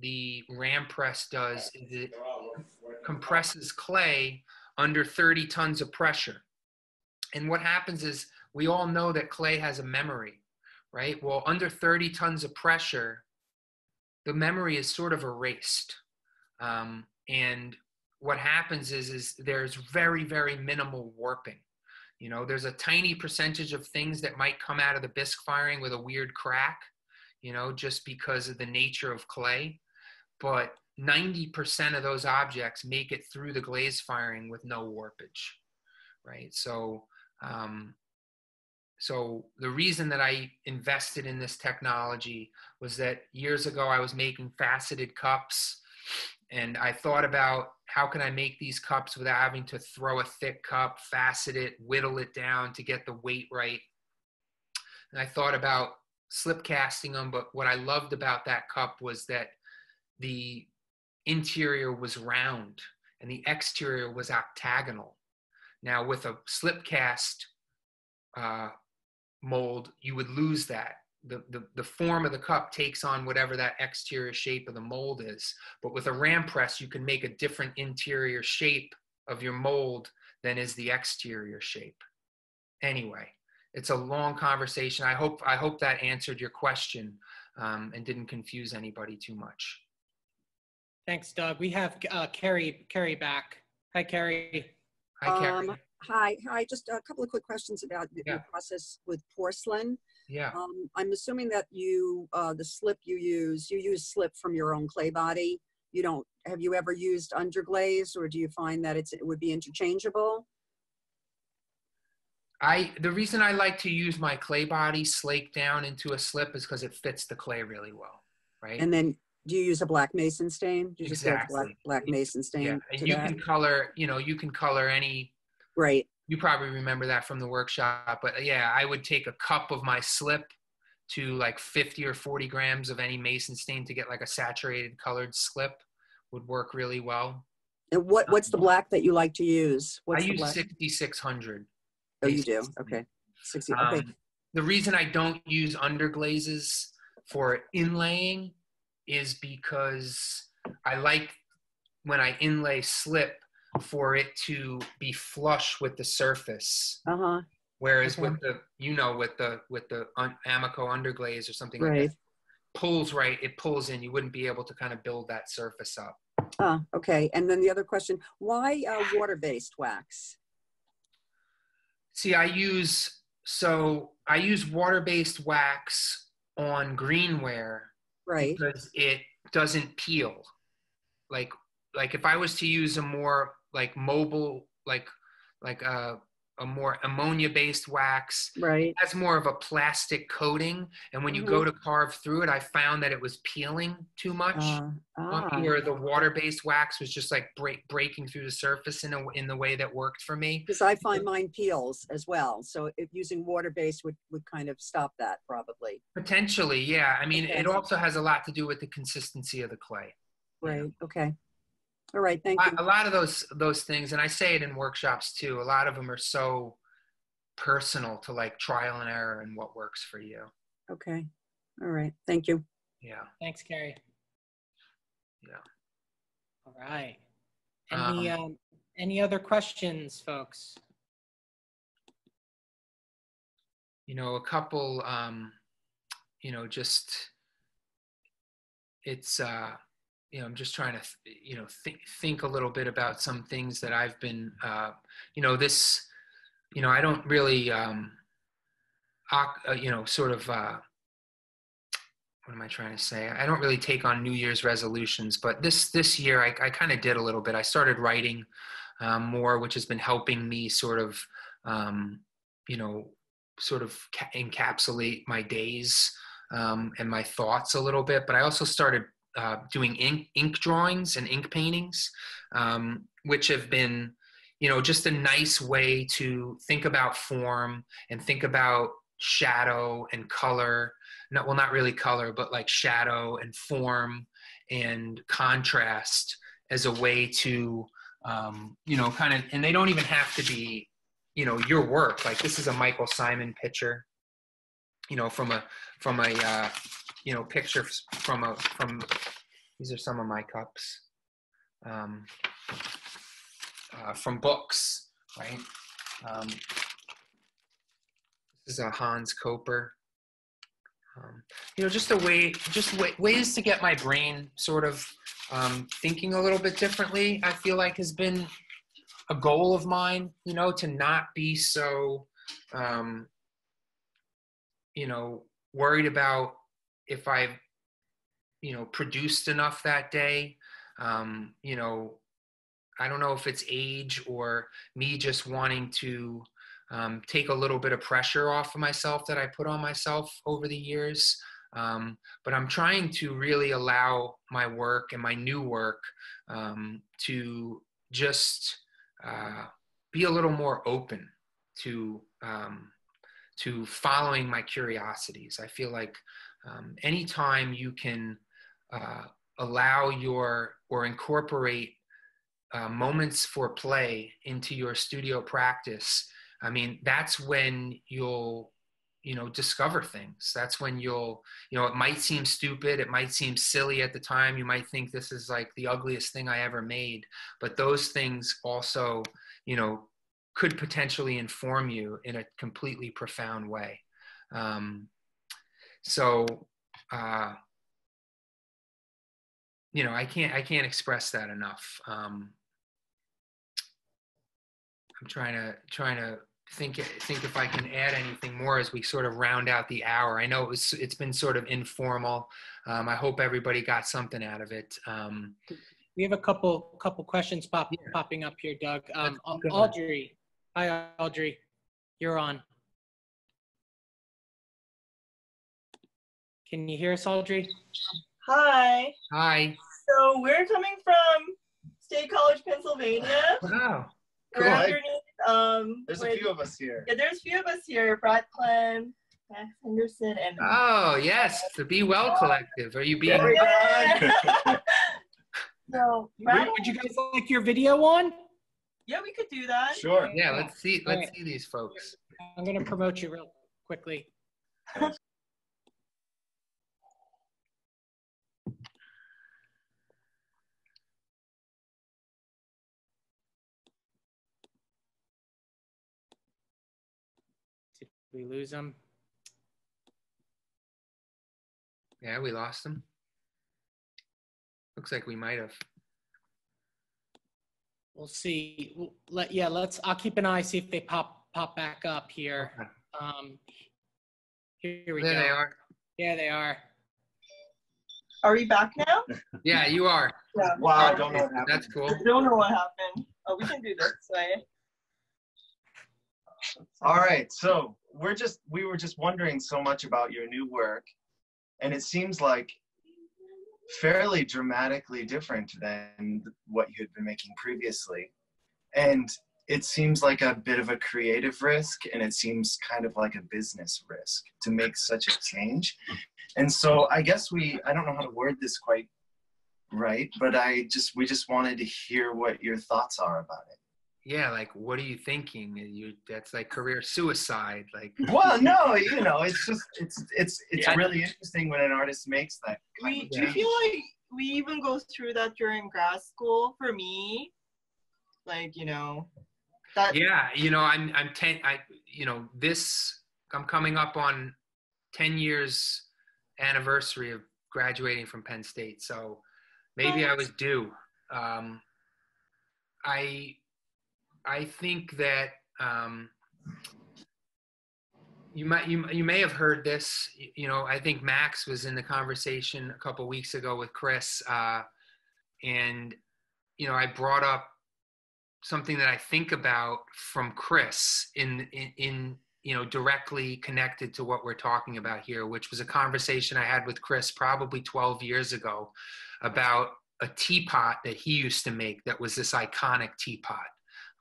the ram press does is it compresses clay under 30 tons of pressure. And what happens is we all know that clay has a memory, right? Well, under 30 tons of pressure, the memory is sort of erased. Um, and what happens is, is there's very, very minimal warping. You know, there's a tiny percentage of things that might come out of the bisque firing with a weird crack, you know, just because of the nature of clay. But 90% of those objects make it through the glaze firing with no warpage, right? So, um, so the reason that I invested in this technology was that years ago I was making faceted cups and I thought about how can I make these cups without having to throw a thick cup, facet it, whittle it down to get the weight right. And I thought about slip casting them, but what I loved about that cup was that the interior was round and the exterior was octagonal. Now with a slip cast uh, mold, you would lose that. The, the, the form of the cup takes on whatever that exterior shape of the mold is. But with a ram press, you can make a different interior shape of your mold than is the exterior shape. Anyway, it's a long conversation. I hope I hope that answered your question um, and didn't confuse anybody too much. Thanks, Doug. We have uh, Carrie Carrie back. Hi, Carrie. Hi, Carrie. Um, Hi, hi. Just a couple of quick questions about the, Yeah. process with porcelain. Yeah. Um, I'm assuming that you, uh, the slip you use, you use slip from your own clay body. You don't. Have you ever used underglaze, or do you find that it's it would be interchangeable? I the reason I like to use my clay body slaked down into a slip is because it fits the clay really well, right? And then do you use a black mason stain? Do you just get black Exactly. black mason stain yeah, and you that? can color. You know, you can color any. Right. You probably remember that from the workshop, but yeah, I would take a cup of my slip to like 50 or 40 grams of any mason stain to get like a saturated colored slip would work really well. And what, what's the black that you like to use? I What's the use 6600. Oh, you do? Okay. 60, okay. Um, the reason I don't use underglazes for inlaying is because I like when I inlay slip for it to be flush with the surface. Uh-huh, Whereas Okay. with the, you know, with the with the un- Amaco underglaze or something like that, pulls right, it pulls in. You wouldn't be able to kind of build that surface up. Ah, okay. And then the other question, why uh, water-based wax? See, I use so I use water-based wax on greenware Right, because it doesn't peel. Like like if I was to use a more like mobile like like a a more ammonia-based wax, right. it has more of a plastic coating, and when you go to carve through it, I found that it was peeling too much. Uh, ah, Where the water-based wax was just like break, breaking through the surface in a, in the way that worked for me. because I find mine peels as well. So if using water-based would, would kind of stop that probably. Potentially, yeah. I mean, Okay. it also has a lot to do with the consistency of the clay. Right, okay. All right, thank you. A, a lot of those those things, and I say it in workshops too. A lot of them are so personal to like trial and error and what works for you. Okay, all right, thank you. Yeah. Thanks, Carrie. Yeah. All right. Any, Um, um, any other questions, folks? You know, a couple. Um, you know, just it's. uh you know, I'm just trying to, you know, think think a little bit about some things that I've been, uh, you know, this, you know, I don't really, um, uh, you know, sort of, uh, what am I trying to say? I don't really take on New Year's resolutions, but this this year I, I kind of did a little bit. I started writing um, more, which has been helping me sort of, um, you know, sort of ca- encapsulate my days um, and my thoughts a little bit. But I also started uh, doing ink, ink drawings and ink paintings, um, which have been, you know, just a nice way to think about form and think about shadow and color. Not, well, not really color, but like shadow and form and contrast as a way to, um, you know, kind of, and they don't even have to be, you know, your work. Like this is a Michael Simon picture, you know, from a, from a, uh, you know pictures from a from these are some of my cups. Um, uh, from books right? Um, this is a Hans Coper. Um, you know just a way just way, ways to get my brain sort of um, thinking a little bit differently i feel like has been a goal of mine you know to not be so um, you know worried about if I've, you know, produced enough that day. Um, you know, I don't know if it's age or me just wanting to um, take a little bit of pressure off of myself that I put on myself over the years. Um, but I'm trying to really allow my work and my new work um, to just uh, be a little more open to um, to following my curiosities. I feel like um, anytime you can uh, allow your or incorporate uh, moments for play into your studio practice, I mean, that's when you'll you know discover things. That's when you'll you know it might seem stupid it might seem silly at the time you might think this is like the ugliest thing i ever made but those things also you know could potentially inform you in a completely profound way. Um, so uh, you know i can't i can't express that enough um, i'm trying to trying to think think if i can add anything more as we sort of round out the hour i know it was it's been sort of informal um, i hope everybody got something out of it um, We have a couple, couple questions pop, Yeah. popping up here, Doug. Um, Let's Au- go ahead. Audrey, hi, Audrey, you're on. Can you hear us, Audrey? Hi. hi So we're coming from State College, Pennsylvania. wow Cool. underneath. Um, There's a few of us here. Yeah, there's a few of us here. Brad Clem, Max Henderson, and oh yes the be well collective are you being Yeah. [LAUGHS] No. Would would you guys like your video on? Yeah, we could do that. Sure. Yeah, let's see. Let's Alright. see these folks. I'm going to promote you real quickly. [LAUGHS] we lose him? Yeah, we lost them. Looks like we might have. We'll see. We'll Let, yeah, let's, I'll keep an eye, see if they pop, pop back up here. Okay. Um, Here we There they are. Yeah, they are. Are we back now? Yeah, you are. Yeah. Wow, don't know what happened. That's cool. I don't know what happened. Oh, we can do this way. All right, so we're just we were just wondering so much about your new work, and it seems like fairly dramatically different than what you had been making previously, and it seems like a bit of a creative risk, and it seems kind of like a business risk to make such a change, and so I guess we I don't know how to word this quite right, but I just we just wanted to hear what your thoughts are about it. Yeah, like what are you thinking? You that's like career suicide. Like [LAUGHS] well no [LAUGHS] you know it's just it's it's it's Yeah. really interesting when an artist makes that kind We, of do you feel like we even go through that during grad school? For me, like you know, that yeah, you know, I'm I'm ten. I you know this. I'm coming up on ten years anniversary of graduating from Penn State, so maybe I was due. Um, I I think that um, you might you you may have heard this. You know, I think Max was in the conversation a couple weeks ago with Chris, uh, and you know, I brought up something that I think about from Chris in, in in you know directly connected to what we're talking about here, which was a conversation I had with Chris probably 12 years ago about a teapot that he used to make that was this iconic teapot.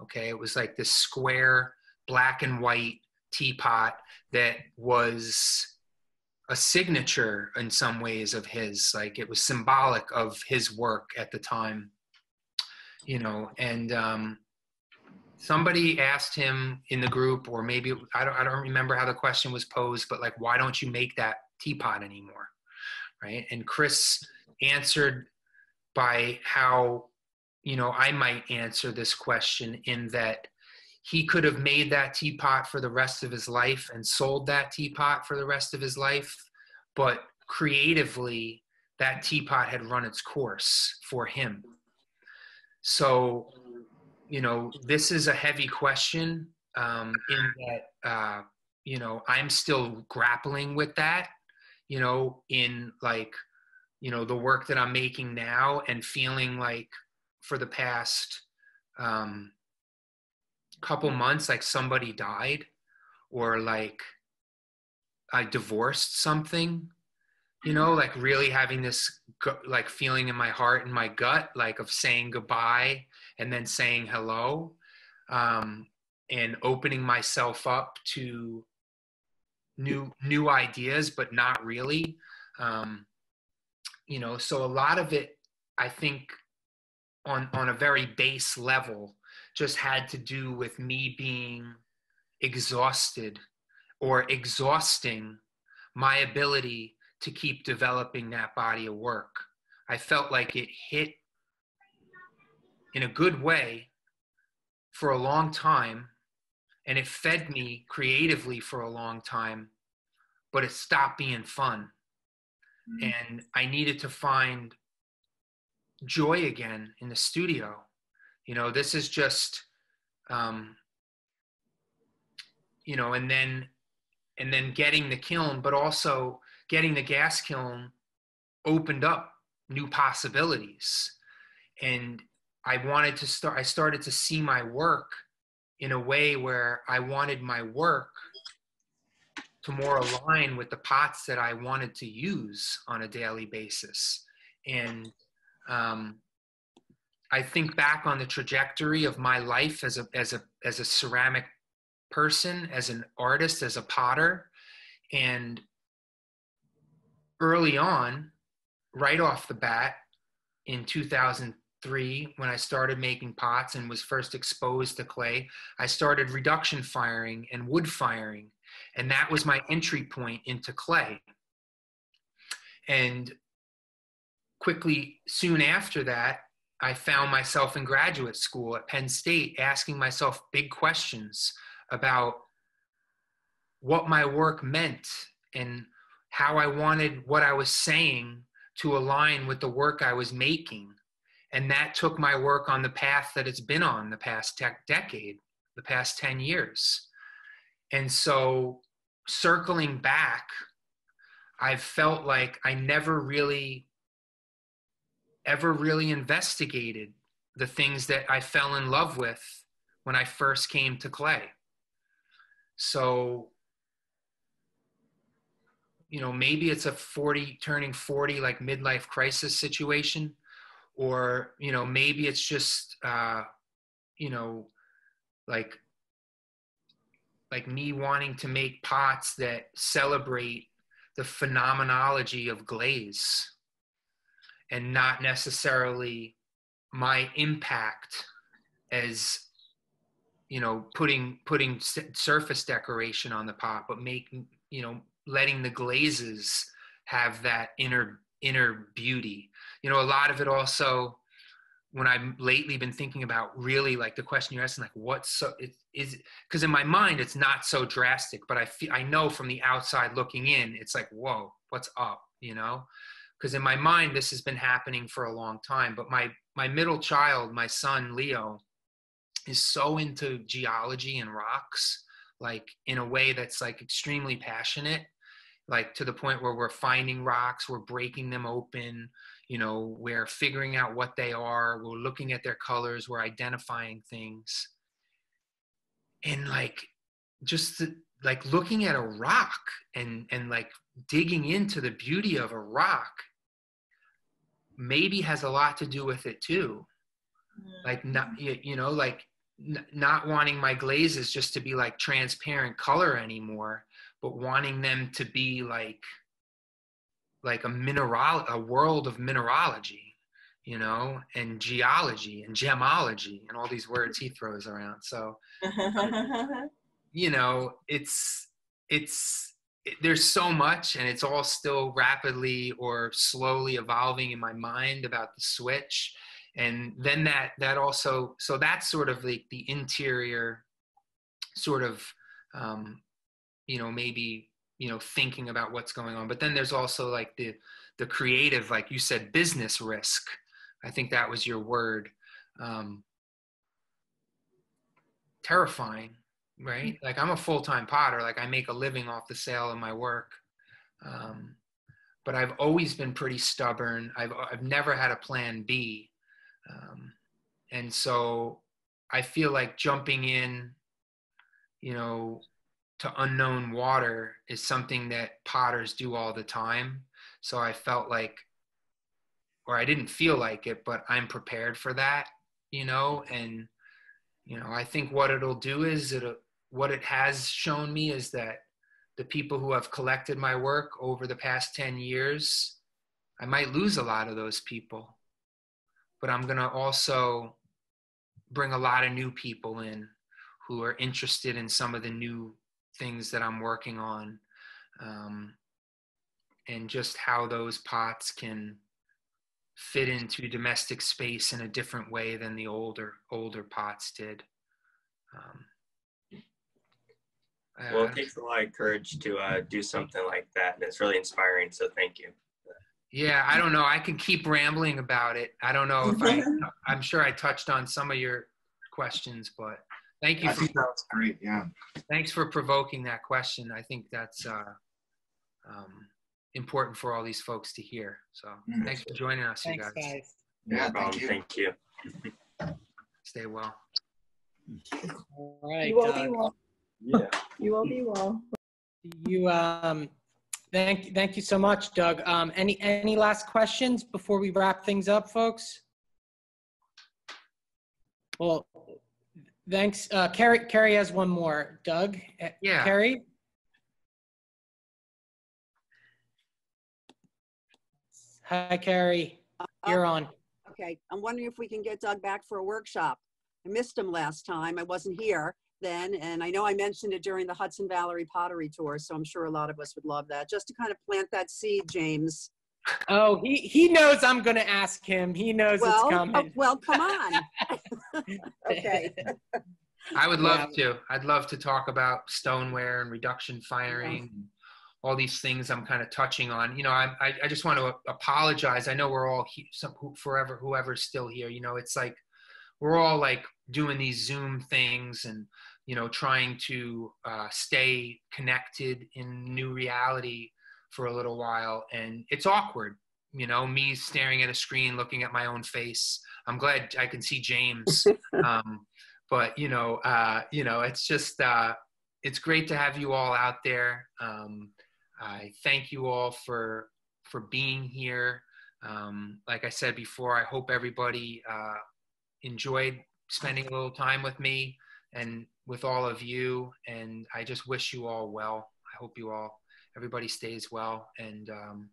Okay, it was like this square black and white teapot that was a signature in some ways of his like it was symbolic of his work at the time you know? And um somebody asked him in the group or maybe I don't, I don't remember how the question was posed but like why don't you make that teapot anymore? Right? And chris answered by how you know i might answer this question in that he could have made that teapot for the rest of his life and sold that teapot for the rest of his life but creatively that teapot had run its course for him. So you know this is a heavy question um, in that uh, you know i'm still grappling with that you know in like you know the work that i'm making now and feeling like for the past um, couple months like somebody died or like i divorced something you know like really having this gu- like feeling in my heart and my gut like of saying goodbye and then saying hello um, and opening myself up to new new ideas but not really. Um, you know so a lot of it i think on on a very base level just had to do with me being exhausted or exhausting my ability to keep developing that body of work. I felt like it hit in a good way for a long time and it fed me creatively for a long time, but it stopped being fun. Mm-hmm. And I needed to find joy again in the studio. You know, this is just, um, you know, and then, and then getting the kiln, but also getting the gas kiln opened up new possibilities. And I wanted to start, I started to see my work in a way where I wanted my work to more align with the pots that I wanted to use on a daily basis. And um, I think back on the trajectory of my life as a as a as a ceramic person, as an artist, as a potter, and early on, right off the bat, in 2003 when I started making pots and was first exposed to clay. I started reduction firing and wood firing, and that was my entry point into clay. And quickly, soon after that, I found myself in graduate school at Penn State asking myself big questions about what my work meant and how I wanted what I was saying to align with the work I was making. And that took my work on the path that it's been on the past tech decade, the past 10 years. And so circling back, I've felt like I never really, ever really investigated the things that I fell in love with when I first came to clay. So you know maybe it's a 40 turning 40 like midlife crisis situation or you know maybe it's just uh you know like like me wanting to make pots that celebrate the phenomenology of glaze and not necessarily my impact as you know putting putting surface decoration on the pot but making you know letting the glazes have that inner inner beauty. You know a lot of it also when i've lately been thinking about really like the question you're asking like what's so it is because in my mind it's not so drastic but i feel i know from the outside looking in it's like whoa what's up you know because in my mind this has been happening for a long time but my my middle child my son leo is so into geology and rocks like in a way that's like extremely passionate like to the point where we're finding rocks, we're breaking them open, you know, we're figuring out what they are, we're looking at their colors, we're identifying things. And like just the, like looking at a rock and and like digging into the beauty of a rock maybe has a lot to do with it too. Like not mm-hmm. you know like not wanting my glazes just to be like transparent color anymore but wanting them to be like like a mineral a world of mineralogy you know and geology and gemology and all these words he throws around so [LAUGHS] you know it's it's there's so much and it's all still rapidly or slowly evolving in my mind about the switch. And then that that also so that's sort of like the interior sort of um, you know maybe you know thinking about what's going on. But then there's also like the the creative like you said business risk. I think that was your word. Um terrifying right? Mm-hmm. like i'm a full-time potter like i make a living off the sale of my work. Um but i've always been pretty stubborn. I've i've never had a plan b. Um and so i feel like jumping in you know to unknown water is something that potters do all the time. So I felt like, or I didn't feel like it, but I'm prepared for that, you know, and, you know, I think what it'll do is it, what it has shown me is that the people who have collected my work over the past 10 years, I might lose a lot of those people, but I'm going to also bring a lot of new people in who are interested in some of the new things that I'm working on, um, and just how those pots can fit into domestic space in a different way than the older older pots did. Um, well, it takes a lot of courage to uh, do something like that, and it's really inspiring. So, thank you. Yeah, I don't know. I can keep rambling about it. I don't know if I. [LAUGHS] I'm sure I touched on some of your questions, but Thank you. I for, think that's great. Yeah. Thanks for provoking that question. I think that's uh, um, important for all these folks to hear. So mm-hmm. thanks for joining us, thanks, you guys. guys. Yeah, thank you. Thank you. Stay well. All right. You will be well. Yeah. [LAUGHS] You will be well. You um, thank thank you so much, Doug. Um, any any last questions before we wrap things up, folks? Well, Thanks. Uh, Carrie, Carrie has one more. Doug? Uh, yeah. Carrie? Hi, Carrie. You're on. Okay, I'm wondering if we can get Doug back for a workshop. I missed him last time. I wasn't here then, and I know I mentioned it during the Hudson Valley Pottery Tour, so I'm sure a lot of us would love that. Just to kind of plant that seed, James. Oh, he, he knows I'm going to ask him. He knows Well, it's oh, coming. well, come on. [LAUGHS] Okay. I would love to. I'd love to talk about stoneware and reduction firing, and all these things I'm kind of touching on. You know, I, I, I just want to apologize. I know we're all he, some who, forever, whoever's still here. You know, it's like we're all like doing these Zoom things and you know trying to uh, stay connected in new reality for a little while, and it's awkward. You know, me staring at a screen, looking at my own face. I'm glad I can see James. [LAUGHS] um, but you know, uh, you know, it's just uh, it's great to have you all out there. Um, I thank you all for for being here. Um, like I said before, I hope everybody uh, enjoyed spending a little time with me and with all of you. And I just wish you all well. I hope you all, everybody stays well, and um,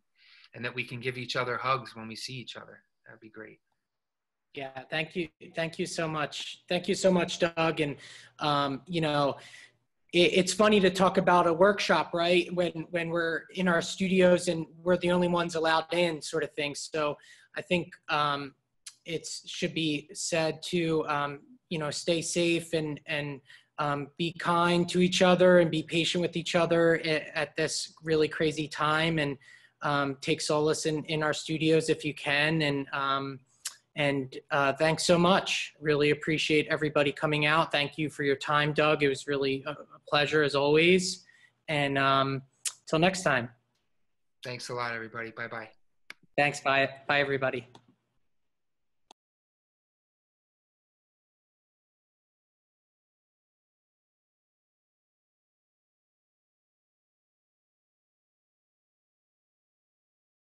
and that we can give each other hugs when we see each other. That'd be great. Yeah, thank you. Thank you so much. Thank you so much, Doug. And, um, you know, it, it's funny to talk about a workshop, right? When, when we're in our studios and we're the only ones allowed in sort of thing. So I think um, it should be said to, um, you know, stay safe and, and um, be kind to each other and be patient with each other at, at this really crazy time and um, take solace in, in our studios if you can. And, um, and uh, thanks so much. Really appreciate everybody coming out. Thank you for your time, Doug. It was really a pleasure as always. And um, till next time. Thanks a lot, everybody. Bye bye. Thanks. Bye. Bye, everybody.